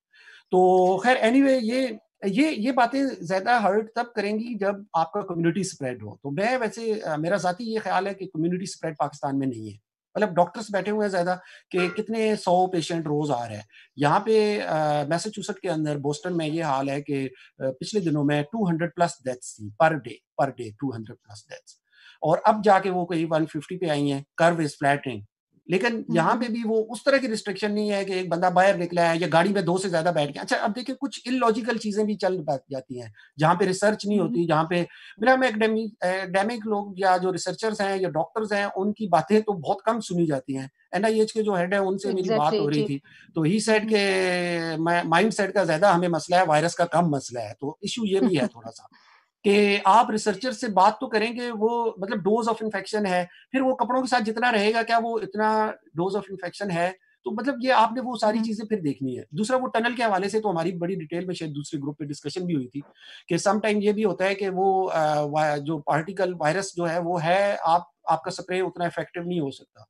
Speaker 2: तो खैर एनीवे anyway, ये ये ये बातें ज़्यादा हर्ट तब करेंगी जब आपका कम्युनिटी स्प्रेड हो। तो मैं वैसे मेरा जाती ये ख्याल है कि कम्युनिटी स्प्रेड पाकिस्तान में नहीं है। मतलब डॉक्टर्स बैठे हुए हैं ज़्यादा कि कितने सौ पेशेंट रोज आ रहे हैं। यहाँ पे मैसेचुसेट के अंदर बोस्टन में ये हाल है कि पिछले दिनों में 200 प्लस डेथ्स थी per day per day 200 plus deaths और अब जाके वो कहीं 150 पे आई हैं। कर्व इज़ फ्लैटिंग लेकिन यहाँ पे भी वो उस तरह की रिस्ट्रिक्शन नहीं है कि एक बंदा बाहर निकला है या गाड़ी में दो से ज़्यादा बैठ गया। अच्छा अब देखिए कुछ इलॉजिकल चीज़ें भी चल जाती हैं जहाँ पे रिसर्च नहीं होती जहाँ पे मेरा में एकेडमिक लोग या जो रिसर्चर्स हैं या डॉक्टर्स हैं उनकी बातें तो बहुत कम सुनी जाती हैं। एनआईएच के जो हेड है उनसे मेरी बात हो रही थी। तो ही सेट के माइंड सेट का ज़्यादा हमें मसला है वायरस का कम मसला है। तो इशू ये भी है थोड़ा सा। कि आप रिसर्चर से बात तो करेंगे वो मतलब डोज ऑफ़ इन्फेक्शन है फिर वो कपड़ों के साथ जितना रहेगा क्या वो इतना डोज ऑफ़ इन्फेक्शन है? तो मतलब ये आपने वो सारी हम्म। चीज़ें फिर देखनी है। दूसरा वो टनल के हवाले से तो हमारी बड़ी डिटेल में शायद दूसरे ग्रुप पे डिस्कशन भी हुई थी कि सम टाइम ये भी होता है कि वो जो पार्टिकल वायरस जो है वो है आप आपका स्प्रे उतना इफ़ेक्टिव नहीं हो सकता।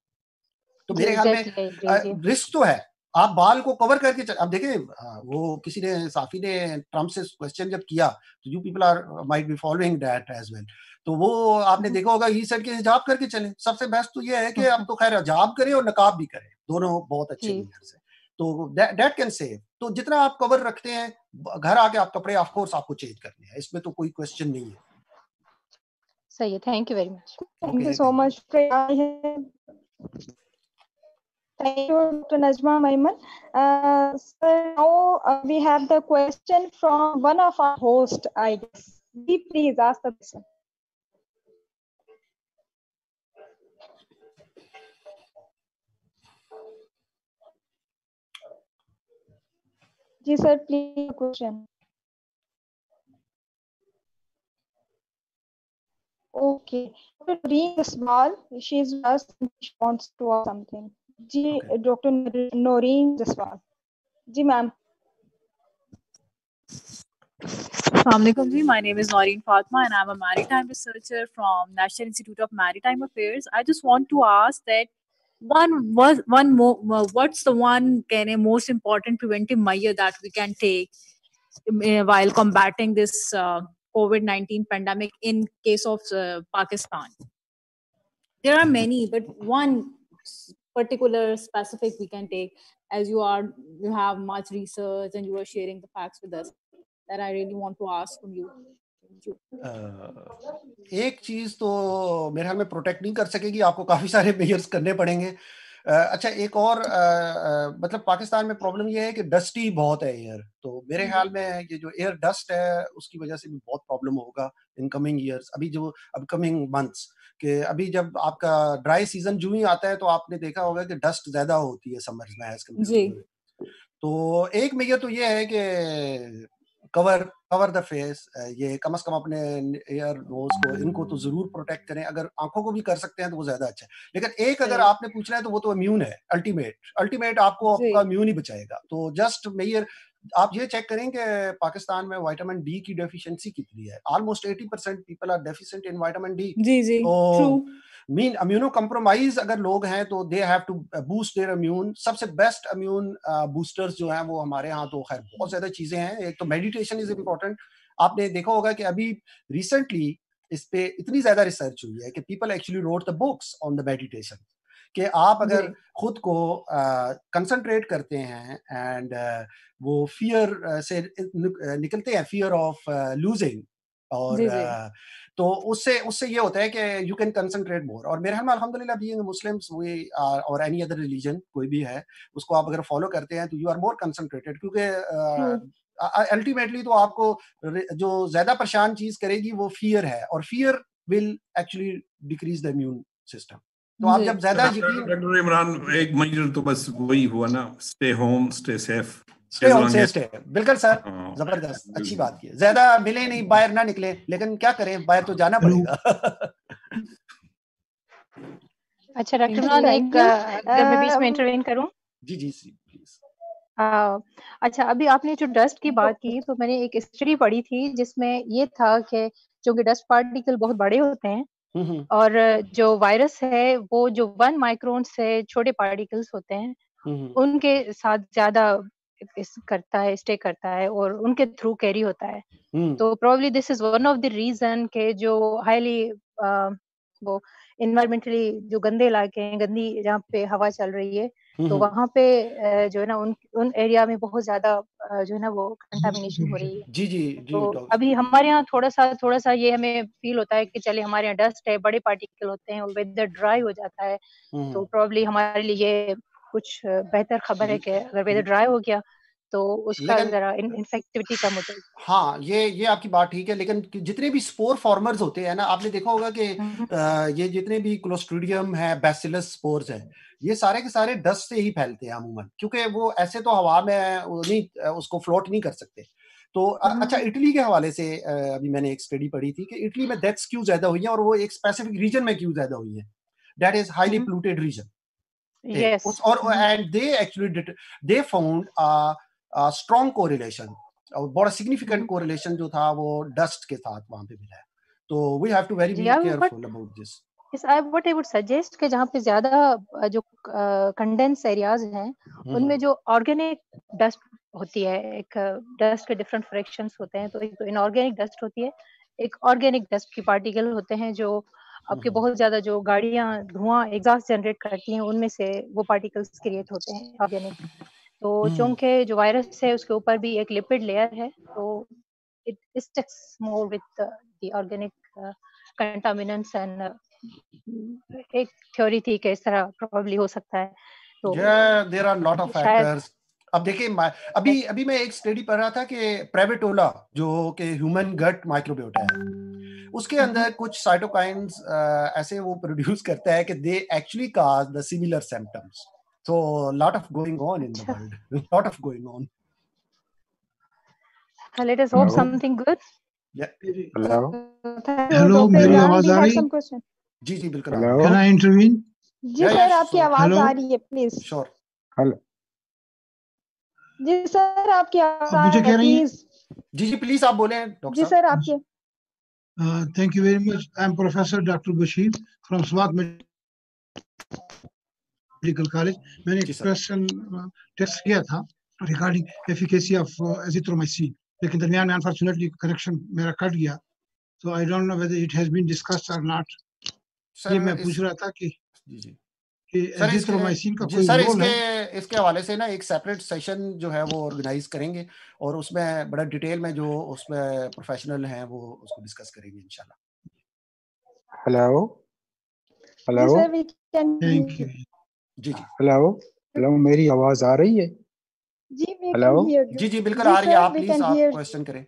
Speaker 2: तो मेरे ख्याल में रिस्क तो है। आप बाल को कवर करके अब देखिए वो किसी ने साफी ने ट्रंप से क्वेश्चन जब किया तो you people are might be following that as well तो वो आपने देखा होगा ही सेट के हिजाब करके चले। सबसे बेस्ट तो ये है कि अब तो खैर हिजाब करें और नकाब भी करें। दोनों बहुत अच्छे मीडियर से तो डेट कैन सेव तो जितना आप कवर रखते हैं घर आके आप कपड़े ऑफ़ कोर्स आपको चेंज करने हैं। इसमें तो कोई क्वेश्चन नहीं है।
Speaker 6: सही है। Thank you very much
Speaker 3: thank you so much Thank you, Dr. Najma Maiman. Uh, so now uh, we have the question from one of our hosts, I guess. Deep, please ask the question. Yes, sir, please question. Okay. Read the small. She's just she wants to ask something dr. noreen Noreen Jaswal ji ma'am
Speaker 7: Assalamualaikum ji. My name is Noreen Fatma and I'm a maritime researcher from National Institute of Maritime Affairs. I just want to ask that one was one more what's the one can a most important preventive measure that we can take um, eh, while combating this uh, COVID-19 pandemic in case of uh, Pakistan? There are many, but one particular specific we can take. As you are, you have much research and you are sharing the facts with us, that i really want to ask from you.
Speaker 2: एक चीज़ तो मेरे ख्याल में protect नहीं कर सकेगी, आपको काफ़ी सारे मेजर्स करने पड़ेंगे। अच्छा एक और मतलब पाकिस्तान में प्रॉब्लम ये है कि डस्टी बहुत है एयर तो मेरे ख्याल में ये जो एयर डस्ट है, उसकी वजह से भी बहुत प्रॉब्लम होगा इन कमिंग ईयर्स अभी जो अपकमिंग मंथ्स कि अभी जब आपका ड्राई सीज़न जू ही आता है तो आपने देखा होगा कि डस्ट ज़्यादा होती है समर्स में एज कंपेयर तो एक मेजर तो ये है कि कवर कवर द फेस ये कम से कम अपने एयर नोज़ को इनको तो ज़रूर प्रोटेक्ट करें। अगर आँखों को भी कर सकते हैं तो वो ज़्यादा अच्छा है। लेकिन एक अगर आपने पूछना है तो वो तो इम्यून है अल्टीमेट अल्टीमेट आपको आपका इम्यून ही बचाएगा। तो जस्ट मेयर आप ये चेक करें कि पाकिस्तान में विटामिन डी की डेफिशिएंसी कितनी है? Almost 80 percent people are deficient in vitamin D
Speaker 7: जी जी तो
Speaker 2: मीन इम्यूनो कम्प्रोमाइज अगर लोग हैं तो they have to boost their immune सबसे बेस्ट इम्यून बूस्टर्स जो हैं वो हमारे यहाँ तो खैर बहुत ज़्यादा चीज़ें हैं। एक तो मेडिटेशन इज़ इम्पोर्टेंट आपने देखा होगा कि अभी रिसेंटली इस पे इतनी ज़्यादा रिसर्च हुई है कि people actually wrote the books on the meditation कि आप अगर खुद को कंसंट्रेट uh, करते हैं एंड uh, वो फियर uh, से निकलते हैं फियर ऑफ़ लूजिंग और जी, जी. तो उससे उससे ये होता है कि यू कैन कंसंट्रेट मोर और मेरे ख्याल में अल्हम्दुलिल्लाह बीइंग मुस्लिम्स वी आर और एनी अदर रिलीजन कोई भी है उसको आप अगर फॉलो करते हैं तो यू आर मोर कंसंट्रेटेड क्योंकि अल्टीमेटली तो आपको जो ज़्यादा परेशान चीज़ करेगी वो फियर है और fear will actually decrease the immune system तो आप जब ज़्यादा
Speaker 4: डॉक्टर इमरान एक महीने तो बस वही हुआ ना। Stay home stay safe
Speaker 2: stay home से स्टे बिल्कुल सर हाँ। ज़बरदस्त अच्छी बात की ज़्यादा मिले नहीं बाहर ना निकले लेकिन क्या करें बाहर तो जाना पड़ेगा।
Speaker 6: अच्छा डॉक्टर इमरान एक अगर मैं बीच में इंटरवेन करूँ?
Speaker 2: जी जी प्लीज़
Speaker 6: अच्छा अभी आपने जो डस्ट की बात की तो मैंने एक स्टडी पढ़ी थी जिसमें ये था कि जो कि डस्ट पार्टिकल बहुत बड़े होते हैं। और जो वायरस है वो जो वन माइक्रोन से छोटे पार्टिकल्स होते हैं हम्म, उनके साथ ज़्यादा करता है स्टे करता है और उनके थ्रू कैरी होता है। तो probably this is one of the reason के जो हाईली वो इन्वायरमेंटली जो गंदे इलाके हैं गंदी जहाँ पे हवा चल रही है तो वहाँ पे जो है ना उन उन एरिया में बहुत ज़्यादा जो है ना वो कंटामिनेशन हो रही है।
Speaker 2: जी जी जी
Speaker 6: तो अभी हमारे यहाँ थोड़ा सा थोड़ा सा ये हमें फील होता है कि चले हमारे यहाँ डस्ट है बड़े पार्टिकल होते हैं और वेदर ड्राई हो जाता है तो प्रॉब्ली हमारे लिए कुछ बेहतर खबर है कि अगर वेदर ड्राई हो गया तो उसका जरा इन्फेक्टिविटी कम हो जाएगी
Speaker 2: हाँ ये ये आपकी बात ठीक है लेकिन जितने भी स्पोर फॉर्मर्स होते हैं ना आपने देखा होगा कि ये जितने भी क्लोस्ट्रीडियम है बैसिलस स्पोर्स है ये सारे के सारे डस्ट से ही फैलते हैं अमूमन क्योंकि वो ऐसे तो हवा में नहीं उसको फ्लोट नहीं कर सकते। तो अच्छा इटली के हवाले से अभी मैंने एक स्टडी पढ़ी थी कि इटली में डेथ्स क्यों ज़्यादा हुई है और वो एक स्पेसिफिक रीजन में क्यों ज़्यादा हुई है। That is highly polluted region
Speaker 6: yes
Speaker 2: और and they actually did they a, a और बड़ा सिग्निफिकेंट कोरिलेशन जो था वो डस्ट के साथ वहाँ पे मिला है तो we have to very be careful about this
Speaker 6: इस I what I would suggest कि जहाँ पे ज़्यादा जो कंडेंस एरियाज़ हैं उनमें हम्म। जो ऑर्गेनिक डस्ट होती है एक डस्ट के डिफरेंट फ्रैक्शंस होते हैं तो एक तो इनऑर्गेनिक डस्ट होती है एक ऑर्गेनिक डस्ट की पार्टिकल होते हैं जो आपके हम्म। बहुत ज़्यादा जो गाड़ियाँ धुआँ एग्जॉस्ट जनरेट करती हैं उनमें से वो पार्टिकल्स क्रिएट होते हैं ऑर्गेनिक तो हम्म। चूँकि जो वायरस है उसके ऊपर भी एक लिपिड लेयर है तो it sticks more with the organic contaminants and एक थ्योरी थी कि इस तरह प्रोबेबली हो सकता है
Speaker 2: तो there are lot of factors अब देखिए अभी अभी मैं एक स्टडी पढ़ रहा था कि प्रेवेटोला जो कि ह्यूमन गट माइक्रोबियोटा है उसके अंदर हम्म। कुछ साइटोकाइंस ऐसे वो प्रोड्यूस करता है कि they actually cause the similar symptoms So a lot of going on in the world. A lot of going on.
Speaker 6: Let us hope Hello. something good.
Speaker 2: Yeah.
Speaker 8: Hello. Hello, मेरी आवाज आ रही?
Speaker 2: जी जी बिल्कुल.
Speaker 8: Hello. Can I intervene?
Speaker 3: जी sir Hello. आवाज आ रही है प्लीज.
Speaker 2: Sure.
Speaker 8: Hello.
Speaker 3: जी सर आपकी आवाज
Speaker 8: मुझे कह रही है?
Speaker 2: जी जी प्लीज आप बोले
Speaker 3: जी सर आपके
Speaker 8: Uh, thank you very much. I'm Professor Dr. Bashir from SWAT medical college मैंने एक क्वेश्चन टेस्ट किया था रिगार्डिंग एफिकेसी ऑफ़ एजिथ्रोमाइसिन लेकिन दरमियान में अनफॉर्चुनेटली कनेक्शन मेरा कट गया। So i don't know whether it has been discussed or not ये मैं पूछ रहा था कि जी जी। सर इसके, का कोई
Speaker 2: सर इसके इसके हवाले से ना एक सेपरेट सेशन जो है वो ऑर्गेनाइज करेंगे और उसमें बड़ा डिटेल में जो उसमें प्रोफेशनल हैं वो उसको डिस्कस करेंगे इंशाल्लाह।
Speaker 8: हेलो हेलो
Speaker 3: थैंक यू
Speaker 2: जी जी।
Speaker 8: हेलो हेलो मेरी आवाज़ आ रही है?
Speaker 3: जी
Speaker 2: हेलो जी जी बिल्कुल आ रही है। आप प्लीज़ आप क्वेश्चन करें।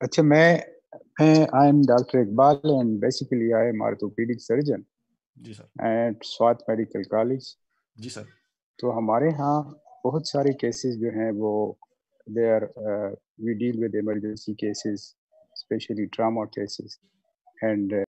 Speaker 8: अच्छा मैं I am Dr. Iqbal and basically I am orthopedic surgeon
Speaker 2: ji sir
Speaker 8: at Swat medical college
Speaker 2: ji sir
Speaker 8: तो हमारे यहाँ बहुत सारे केसेस जो हैं वो they are we deal with emergency cases specially trauma cases and